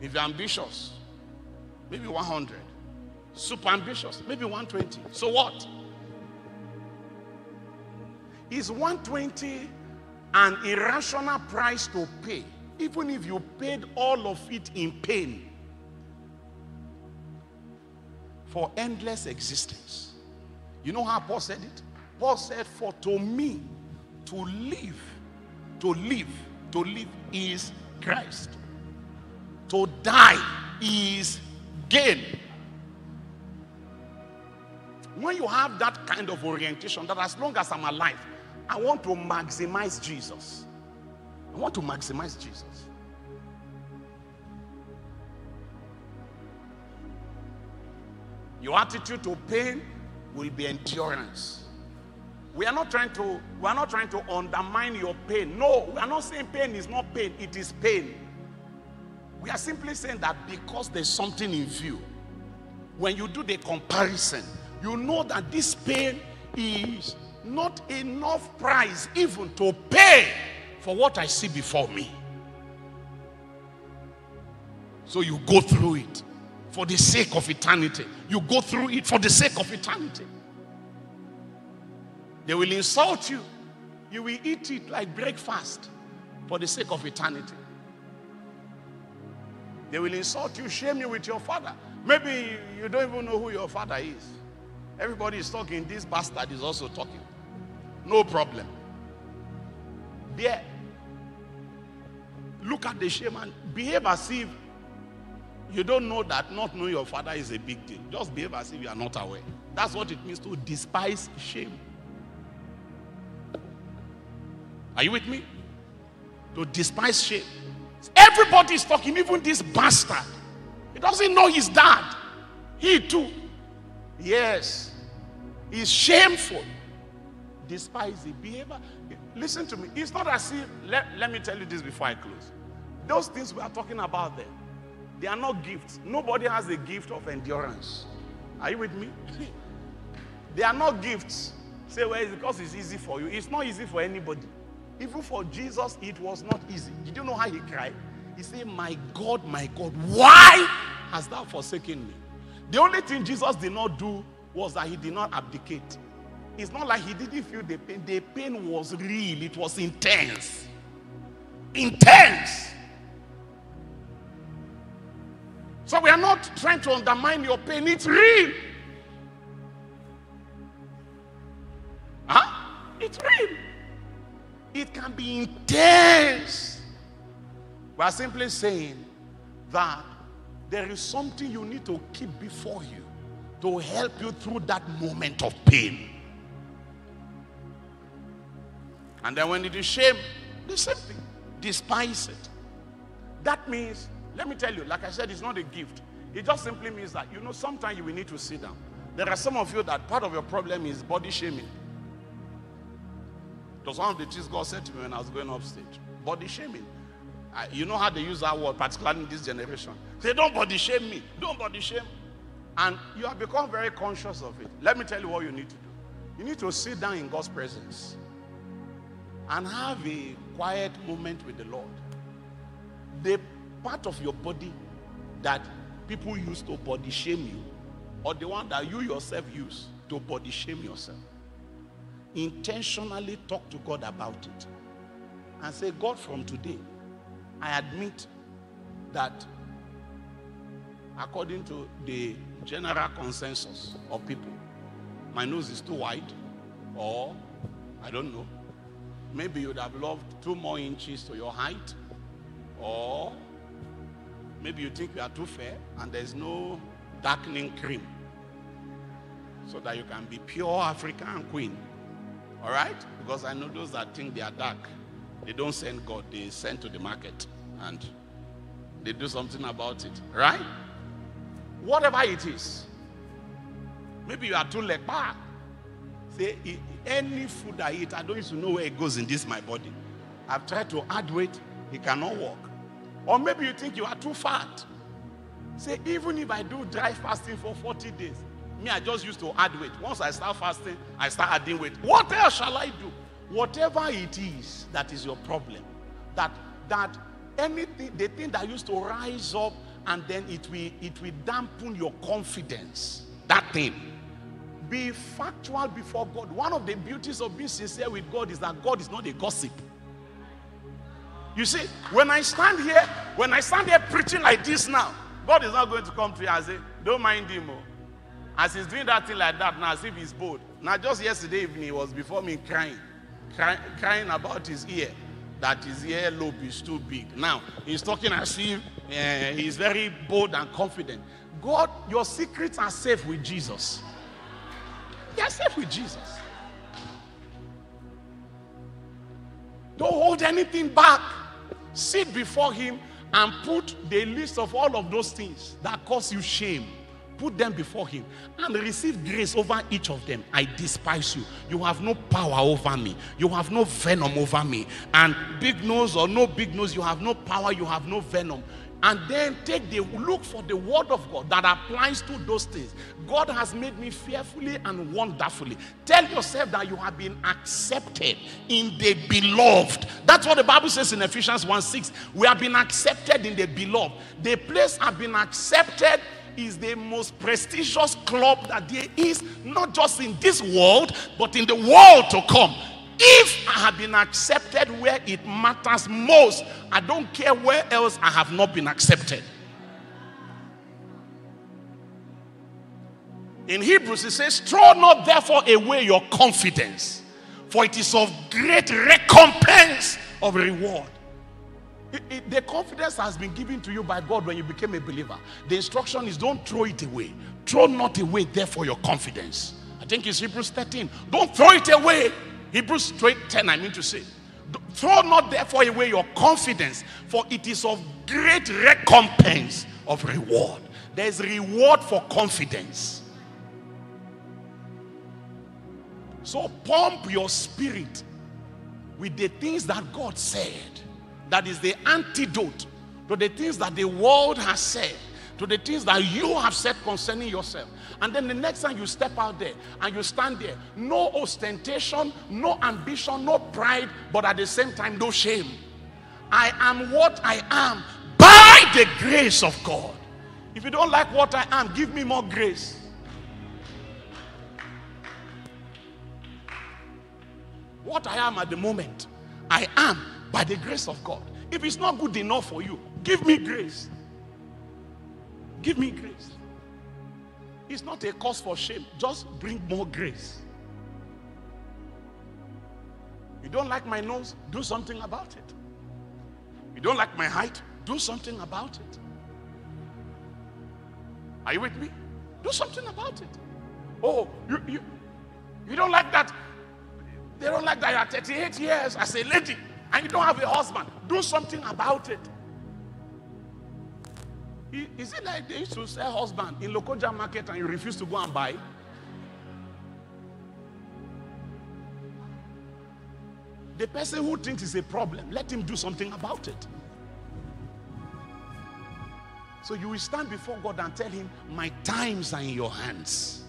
If you're ambitious, maybe 100. Super ambitious, maybe 120. So what? Is 120 an irrational price to pay, even if you paid all of it in pain for endless existence? You know how Paul said it? Paul said, For to me, to live, to live, to live is Christ. To die is gain. When you have that kind of orientation, that as long as I'm alive, I want to maximize Jesus. I want to maximize Jesus. Your attitude to pain will be endurance. We are not trying to we are not trying to undermine your pain. No, we are not saying pain is not pain, it is pain. We are simply saying that because there's something in view, when you do the comparison, you know that this pain is not enough price even to pay for what I see before me. So you go through it for the sake of eternity. You go through it for the sake of eternity. They will insult you. You will eat it like breakfast for the sake of eternity. They will insult you, shame you with your father. Maybe you don't even know who your father is. Everybody is talking. This bastard is also talking. No problem. There. Look at the shame and behave as if you don't know that not knowing your father is a big deal. Just behave as if you are not aware. That's what it means to despise shame. Are you with me? To despise shame. Everybody is talking, even this bastard. He doesn't know his dad. He too. Yes. He's shameful. Despise the behavior. Listen to me. It's not as if, let, let me tell you this before I close. Those things we are talking about there, they are not gifts. Nobody has a gift of endurance. Are you with me? they are not gifts. Say, well, it's because it's easy for you. It's not easy for anybody. Even for Jesus, it was not easy. Did you know how he cried? He said, My God, my God, why hast thou forsaken me? The only thing Jesus did not do was that he did not abdicate. It's not like he didn't feel the pain. The pain was real, it was intense. Intense. So we are not trying to undermine your pain, it's real. Huh? It's real. It can be intense. We are simply saying that there is something you need to keep before you to help you through that moment of pain. And then when it is shame, the same thing. Despise it. That means, let me tell you, like I said, it's not a gift. It just simply means that, you know, sometimes you will need to sit down. There are some of you that part of your problem is body shaming. Was one of the things God said to me when I was going upstage. Body shaming. I, you know how they use that word, particularly in this generation. Say, don't body shame me. Don't body shame. And you have become very conscious of it. Let me tell you what you need to do. You need to sit down in God's presence and have a quiet moment with the Lord. The part of your body that people use to body shame you, or the one that you yourself use to body shame yourself, intentionally talk to God about it and say, God, from today, I admit that according to the general consensus of people, my nose is too wide, or I don't know, maybe you'd have loved two more inches to your height, or maybe you think you are too fair and there's no darkening cream so that you can be pure African queen. All right? Because I know those that think they are dark, they don't send God, they send to the market and they do something about it. Right? Whatever it is. Maybe you are too leper. Say, any food I eat, I don't to know where it goes in this my body. I've tried to add weight, it cannot work. Or maybe you think you are too fat. Say, even if I do dry fasting for 40 days, me, I just used to add weight. Once I start fasting, I start adding weight. What else shall I do? Whatever it is that is your problem, that that anything, the thing that used to rise up and then it will it will dampen your confidence. That thing. Be factual before God. One of the beauties of being sincere with God is that God is not a gossip. You see, when I stand here, when I stand here preaching like this now, God is not going to come to you and say, Don't mind him. Oh. As he's doing that thing like that now, as if he's bold. Now, just yesterday evening, he was before me crying, cry, crying about his ear, that his ear lobe is too big. Now, he's talking as if uh, he's very bold and confident. God, your secrets are safe with Jesus. They are safe with Jesus. Don't hold anything back. Sit before Him and put the list of all of those things that cause you shame put them before him and receive grace over each of them. I despise you. You have no power over me. You have no venom over me. And big nose or no big nose, you have no power, you have no venom. And then take the look for the word of God that applies to those things. God has made me fearfully and wonderfully. Tell yourself that you have been accepted in the beloved. That's what the Bible says in Ephesians 1 6. We have been accepted in the beloved. The place have been accepted is the most prestigious club that there is, not just in this world, but in the world to come. If I have been accepted where it matters most, I don't care where else I have not been accepted. In Hebrews, it says, Throw not therefore away your confidence, for it is of great recompense of reward. It, the confidence has been given to you by God when you became a believer. The instruction is don't throw it away. Throw not away, therefore, your confidence. I think it's Hebrews 13. Don't throw it away. Hebrews 10, I mean to say. Throw not therefore away your confidence, for it is of great recompense of reward. There's reward for confidence. So pump your spirit with the things that God said. That is the antidote to the things that the world has said, to the things that you have said concerning yourself. And then the next time you step out there and you stand there, no ostentation, no ambition, no pride, but at the same time, no shame. I am what I am by the grace of God. If you don't like what I am, give me more grace. What I am at the moment, I am by the grace of God. If it's not good enough for you, give me grace. Give me grace. It's not a cause for shame. Just bring more grace. You don't like my nose? Do something about it. You don't like my height? Do something about it. Are you with me? Do something about it. Oh, you, you, you don't like that. They don't like that you're 38 years as a lady and you don't have a husband. Do something about it. Is it like they used to sell husband in Lokoja market and you refuse to go and buy? The person who thinks it's a problem, let him do something about it. So you will stand before God and tell him, My times are in your hands.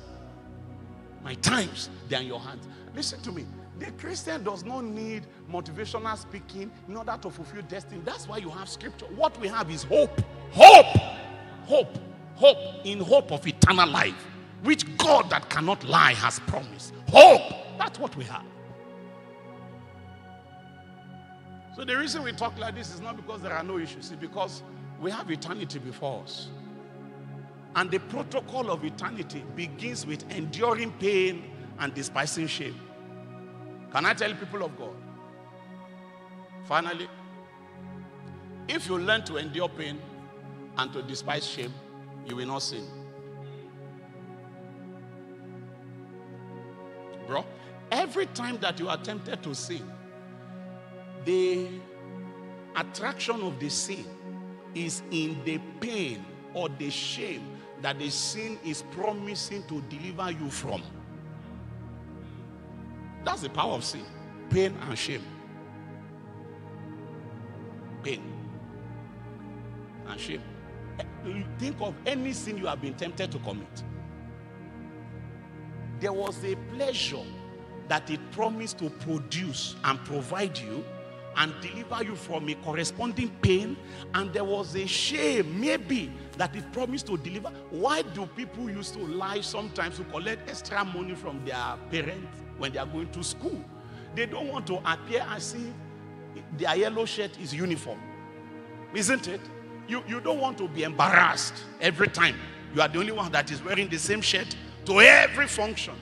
My times, they are in your hands. Listen to me. The Christian does not need motivational speaking in order to fulfill destiny. That's why you have scripture. What we have is hope. Hope. Hope. Hope. In hope of eternal life, which God that cannot lie has promised. Hope. That's what we have. So the reason we talk like this is not because there are no issues, it's because we have eternity before us. And the protocol of eternity begins with enduring pain and despising shame. Can I tell people of God? Finally, if you learn to endure pain and to despise shame, you will not sin. Bro, every time that you are tempted to sin, the attraction of the sin is in the pain or the shame that the sin is promising to deliver you from. That's the power of sin pain and shame. Pain and shame. Eh, think of any sin you have been tempted to commit. There was a pleasure that it promised to produce and provide you and deliver you from a corresponding pain. And there was a shame, maybe, that it promised to deliver. Why do people used to lie sometimes to collect extra money from their parents when they are going to school? They don't want to appear as if their yellow shirt is uniform. Isn't it? You, you don't want to be embarrassed every time. You are the only one that is wearing the same shirt to every function.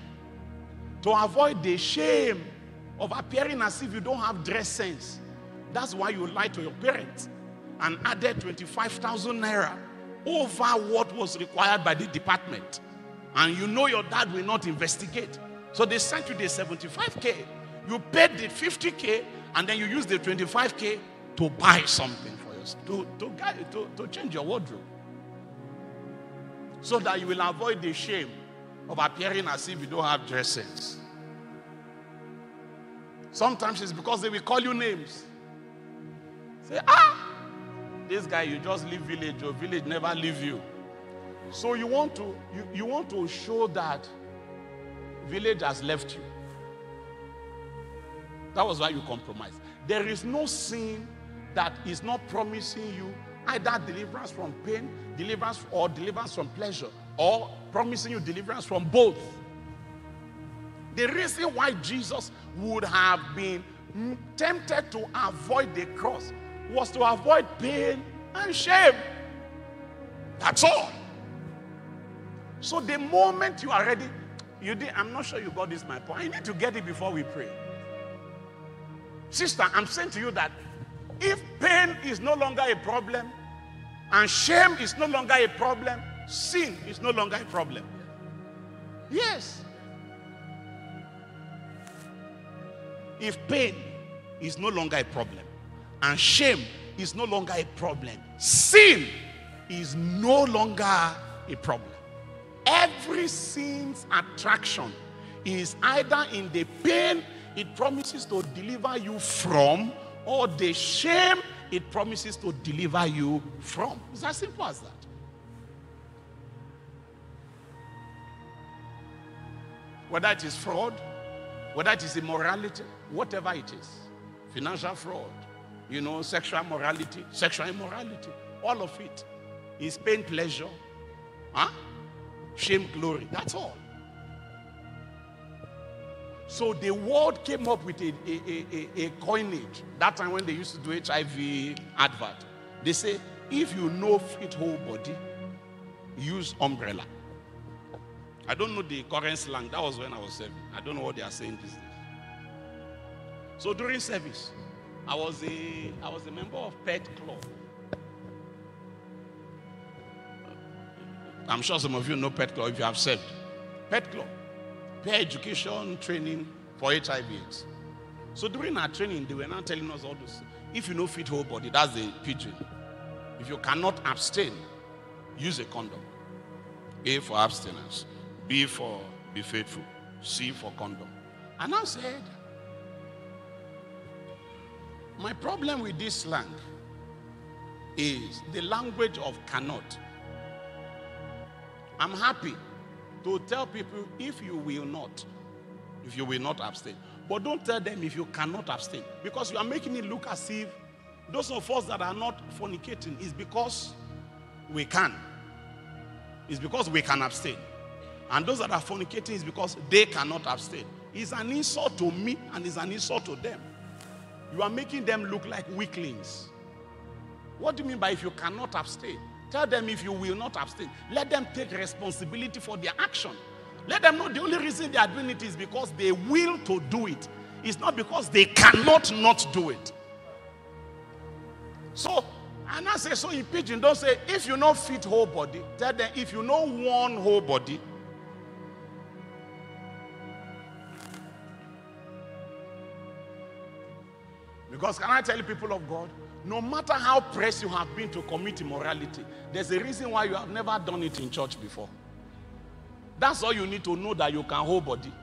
To avoid the shame of appearing as if you don't have dress sense. That's why you lie to your parents and added 25,000 naira over what was required by the department. And you know your dad will not investigate. So they sent you the 75K. You paid the 50K and then you use the 25K to buy something for yourself, to, to, to, to change your wardrobe. So that you will avoid the shame of appearing as if you don't have dress sense. Sometimes it's because they will call you names. Say, ah, this guy, you just leave village, your village never leave you. So you want to you, you want to show that village has left you. That was why you compromised. There is no sin that is not promising you either deliverance from pain, deliverance or deliverance from pleasure, or promising you deliverance from both. The reason why Jesus would have been tempted to avoid the cross was to avoid pain and shame. That's all. So the moment you are ready, you did, I'm not sure you got this my point. You need to get it before we pray. Sister, I'm saying to you that if pain is no longer a problem and shame is no longer a problem, sin is no longer a problem. Yes. If pain is no longer a problem and shame is no longer a problem, sin is no longer a problem. Every sin's attraction is either in the pain it promises to deliver you from or the shame it promises to deliver you from. It's as simple as that. Whether it is fraud, whether it is immorality, whatever it is, financial fraud, you know, sexual morality, sexual immorality, all of it is pain, pleasure, huh? Shame, glory. That's all. So the world came up with a, a, a, a, coinage. That time when they used to do HIV advert, they say, if you know fit whole body, use umbrella. I don't know the current slang. That was when I was seven. I don't know what they are saying these days. So during service, I was a I was a member of Pet Club. I'm sure some of you know Pet Club if you have served. Pet Club, peer education training for HIV/AIDS. So during our training, they were now telling us all this. If you know fit whole body, that's the pidgin. If you cannot abstain, use a condom. A for abstinence, B for be faithful, C for condom. And I said, my problem with this slang is the language of cannot. I'm happy to tell people if you will not, if you will not abstain. But don't tell them if you cannot abstain because you are making it look as if those of us that are not fornicating is because we can. It's because we can abstain. And those that are fornicating is because they cannot abstain. It's an insult to me and it's an insult to them. You are making them look like weaklings. What do you mean by if you cannot abstain? Tell them if you will not abstain. Let them take responsibility for their action. Let them know the only reason they are doing it is because they will to do it. It's not because they cannot not do it. So, and I say so in pidgin, don't say if you know fit whole body. Tell them if you know one whole body. Because can I tell you, people of God, no matter how pressed you have been to commit immorality, there's a reason why you have never done it in church before. That's all you need to know that you can hold body.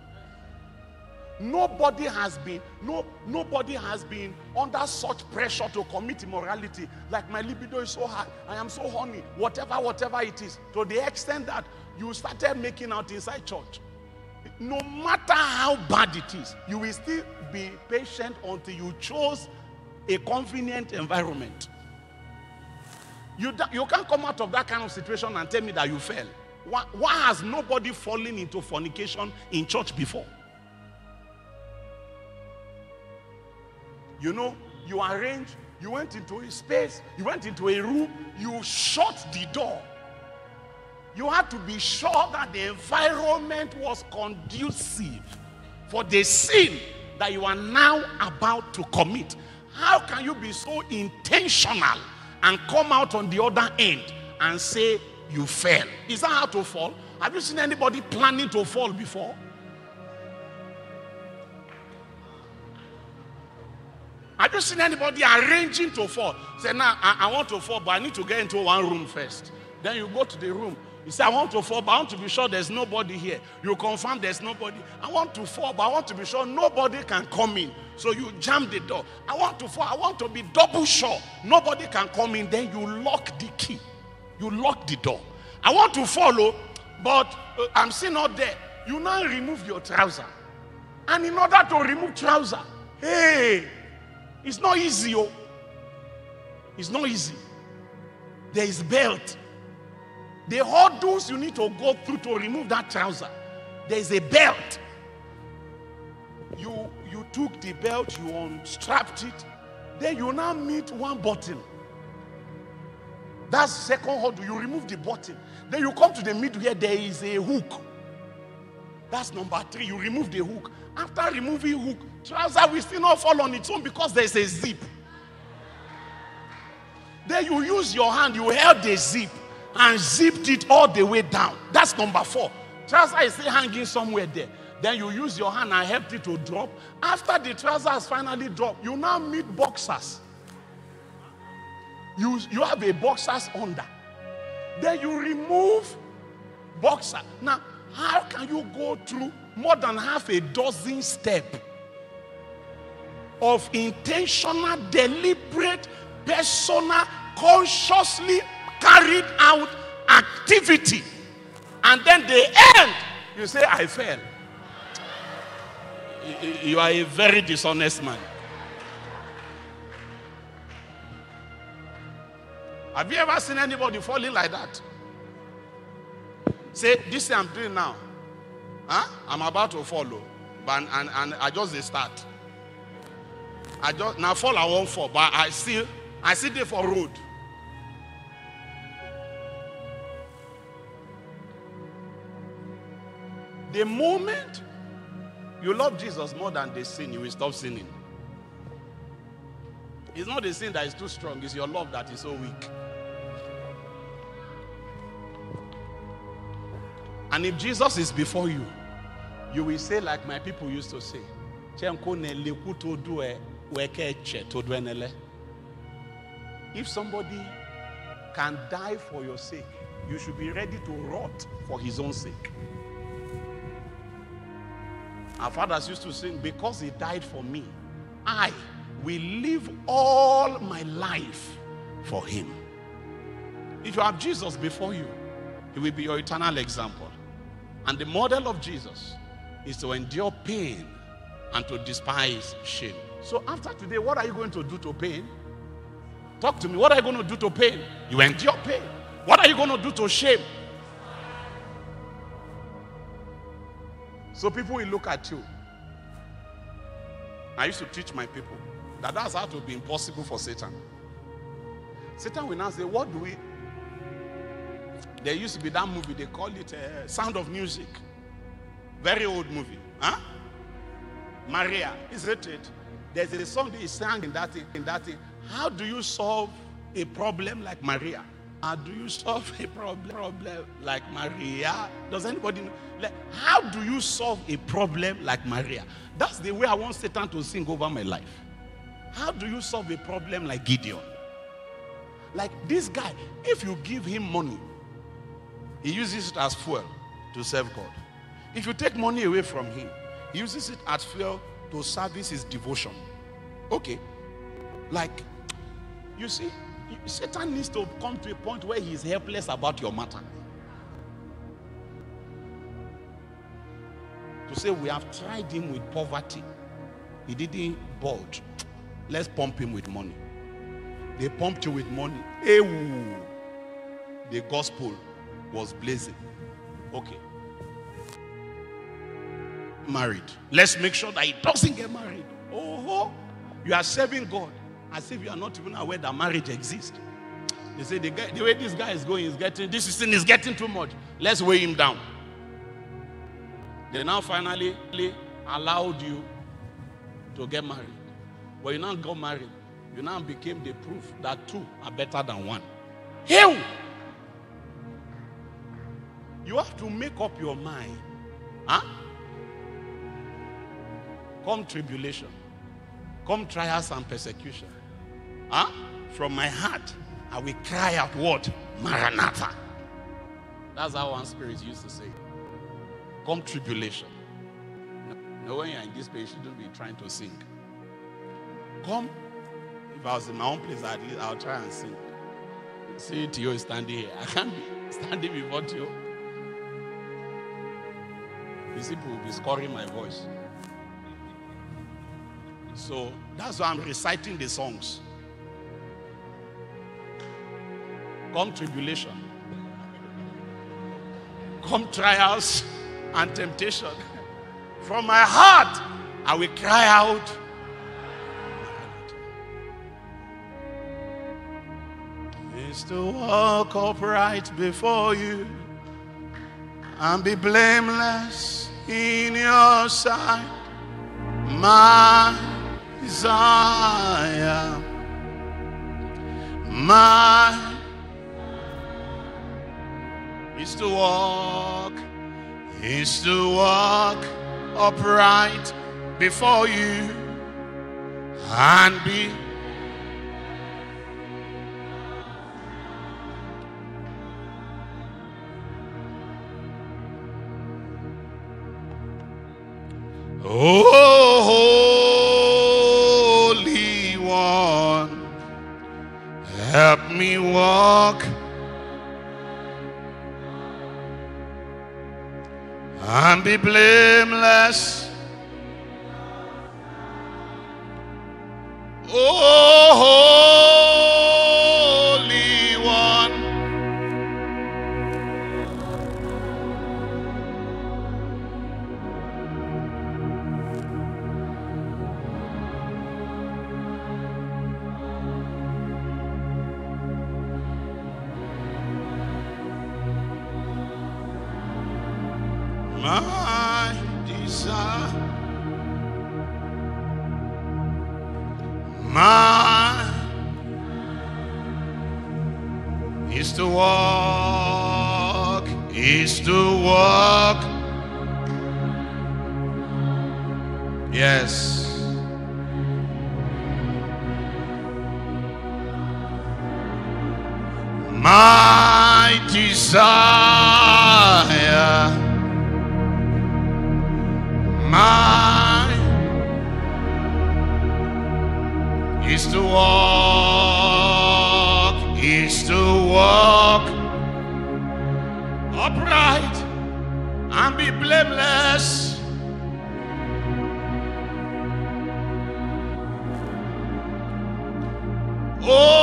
Nobody has been, no, nobody has been under such pressure to commit immorality. Like my libido is so high, I am so horny, whatever, whatever it is, to the extent that you started making out inside church. No matter how bad it is, you will still be patient until you chose a convenient environment. You, you can't come out of that kind of situation and tell me that you fell. Why, why has nobody fallen into fornication in church before? You know, you arrange, you went into a space, you went into a room, you shut the door. You had to be sure that the environment was conducive for the sin that you are now about to commit. How can you be so intentional and come out on the other end and say you fell? Is that how to fall? Have you seen anybody planning to fall before? Have you seen anybody arranging to fall? Say, now I, I want to fall, but I need to get into one room first. Then you go to the room. You say, I want to fall, but I want to be sure there's nobody here. You confirm there's nobody. I want to fall, but I want to be sure nobody can come in. So you jam the door. I want to fall. I want to be double sure nobody can come in. Then you lock the key. You lock the door. I want to follow, but uh, I'm still not there. You now remove your trouser. And in order to remove trouser, hey, it's not easy. Oh. It's not easy. There is belt. The hurdles you need to go through to remove that trouser. There is a belt. You you took the belt, you unstrapped it, then you now meet one button. That's second hurdle. You remove the button. Then you come to the middle here, there is a hook. That's number three. You remove the hook. After removing hook, trouser will still not fall on its own because there's a zip. Then you use your hand, you held the zip and zipped it all the way down. That's number four. Trouser is still hanging somewhere there. Then you use your hand and help it to drop. After the trouser has finally dropped, you now meet boxers. You, you have a boxers under. Then you remove boxer. Now, how can you go through more than half a dozen steps of intentional, deliberate personal, consciously carried out activity. And then the end, you say, I fell. You are a very dishonest man. Have you ever seen anybody falling like that? Say, this thing I'm doing now, huh? I'm about to follow, oh. but and, and I just they start. I just now fall I won't fall, but I still I sit there for road. The moment you love Jesus more than the sin, you will stop sinning. It's not the sin that is too strong, it's your love that is so weak. And if Jesus is before you, you will say, like my people used to say, if somebody can die for your sake, you should be ready to rot for his own sake. Our fathers used to sing, Because he died for me, I will live all my life for him. If you have Jesus before you, he will be your eternal example. And the model of Jesus is to endure pain and to despise shame. So after today, what are you going to do to pain? Talk to me. What are you going to do to pain? You endure pain. What are you going to do to shame? So people will look at you. I used to teach my people that that's how to be impossible for Satan. Satan will now say, What do we there used to be that movie, they call it uh, Sound of Music. Very old movie. Huh? Maria is rated. There's a song they sang in that in that thing. How do you solve a problem like Maria? How do you solve a problem, problem like Maria? Does anybody know? Like, how do you solve a problem like Maria? That's the way I want Satan to sing over my life. How do you solve a problem like Gideon? Like this guy, if you give him money, he uses it as fuel to serve God. If you take money away from him, he uses it as fuel to service his devotion. Okay. Like, you see, Satan needs to come to a point where he is helpless about your matter. To say, we have tried him with poverty, he didn't budge. Let's pump him with money. They pumped you with money. Ew. The gospel was blazing. Okay. Married. Let's make sure that he doesn't get married. Oh, you are serving God as if you are not even aware that marriage exists. They say the, the way this guy is going is getting this thing is getting too much. Let's weigh him down. They now finally allowed you to get married. But you now got married. You now became the proof that two are better than one. Hell! You have to make up your mind. Huh? Come tribulation, come trials and persecution. Huh? From my heart, I will cry out what? Maranatha. That's how one spirit used to say. Come tribulation. No, when you're in this place, you shouldn't be trying to sing. Come. If I was in my own place, at least I'll try and sing. See, Tio is standing here. I can't be standing before Tio. These people will be scoring my voice. So that's why I'm reciting the songs. Come tribulation, come trials and temptation. From my heart, I will cry out. Is to walk upright before you and be blameless in your sight, my desire, my is to walk, is to walk upright before you. And be Oh, Holy One, Help me walk and be blameless. Oh, oh. My desire, my is to walk, is to walk. Yes. My desire, my is to walk, is to walk upright and be blameless. Oh,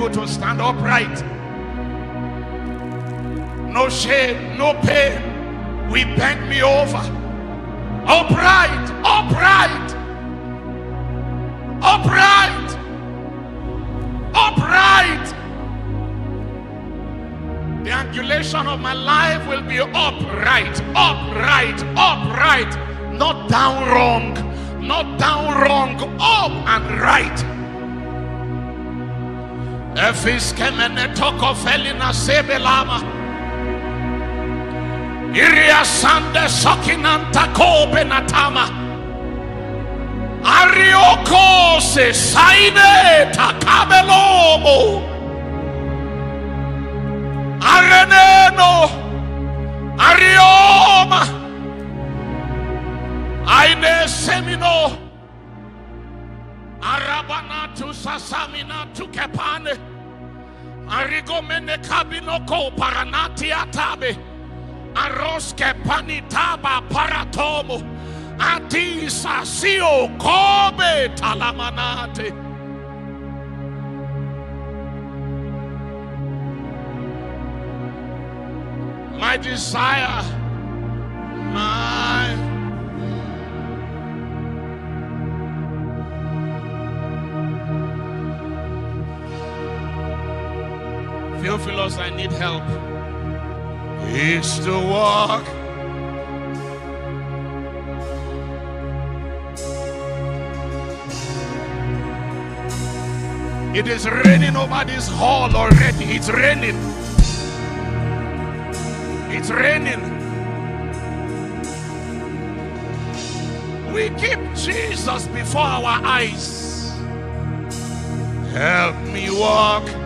able to stand upright. No shame, no pain. We bent me over. Upright, upright, upright, upright. The angulation of my life will be upright, upright, upright. Not down wrong, not down wrong, up and right. Efis kemene toko felina sebelama. Iria sande sokinanta kobe natama. Arioko se saine takabelomo. Areneno. Arioma. Aine semino. Arabana tu sasamina tu kepane. Arigomene kabino ko paranati atabe. Aroske panitaba paratomo. Kobe talamanate. My desire, Theophilus, I need help. Is to walk. It is raining over this hall already. It's raining. It's raining. We keep Jesus before our eyes. Help me walk.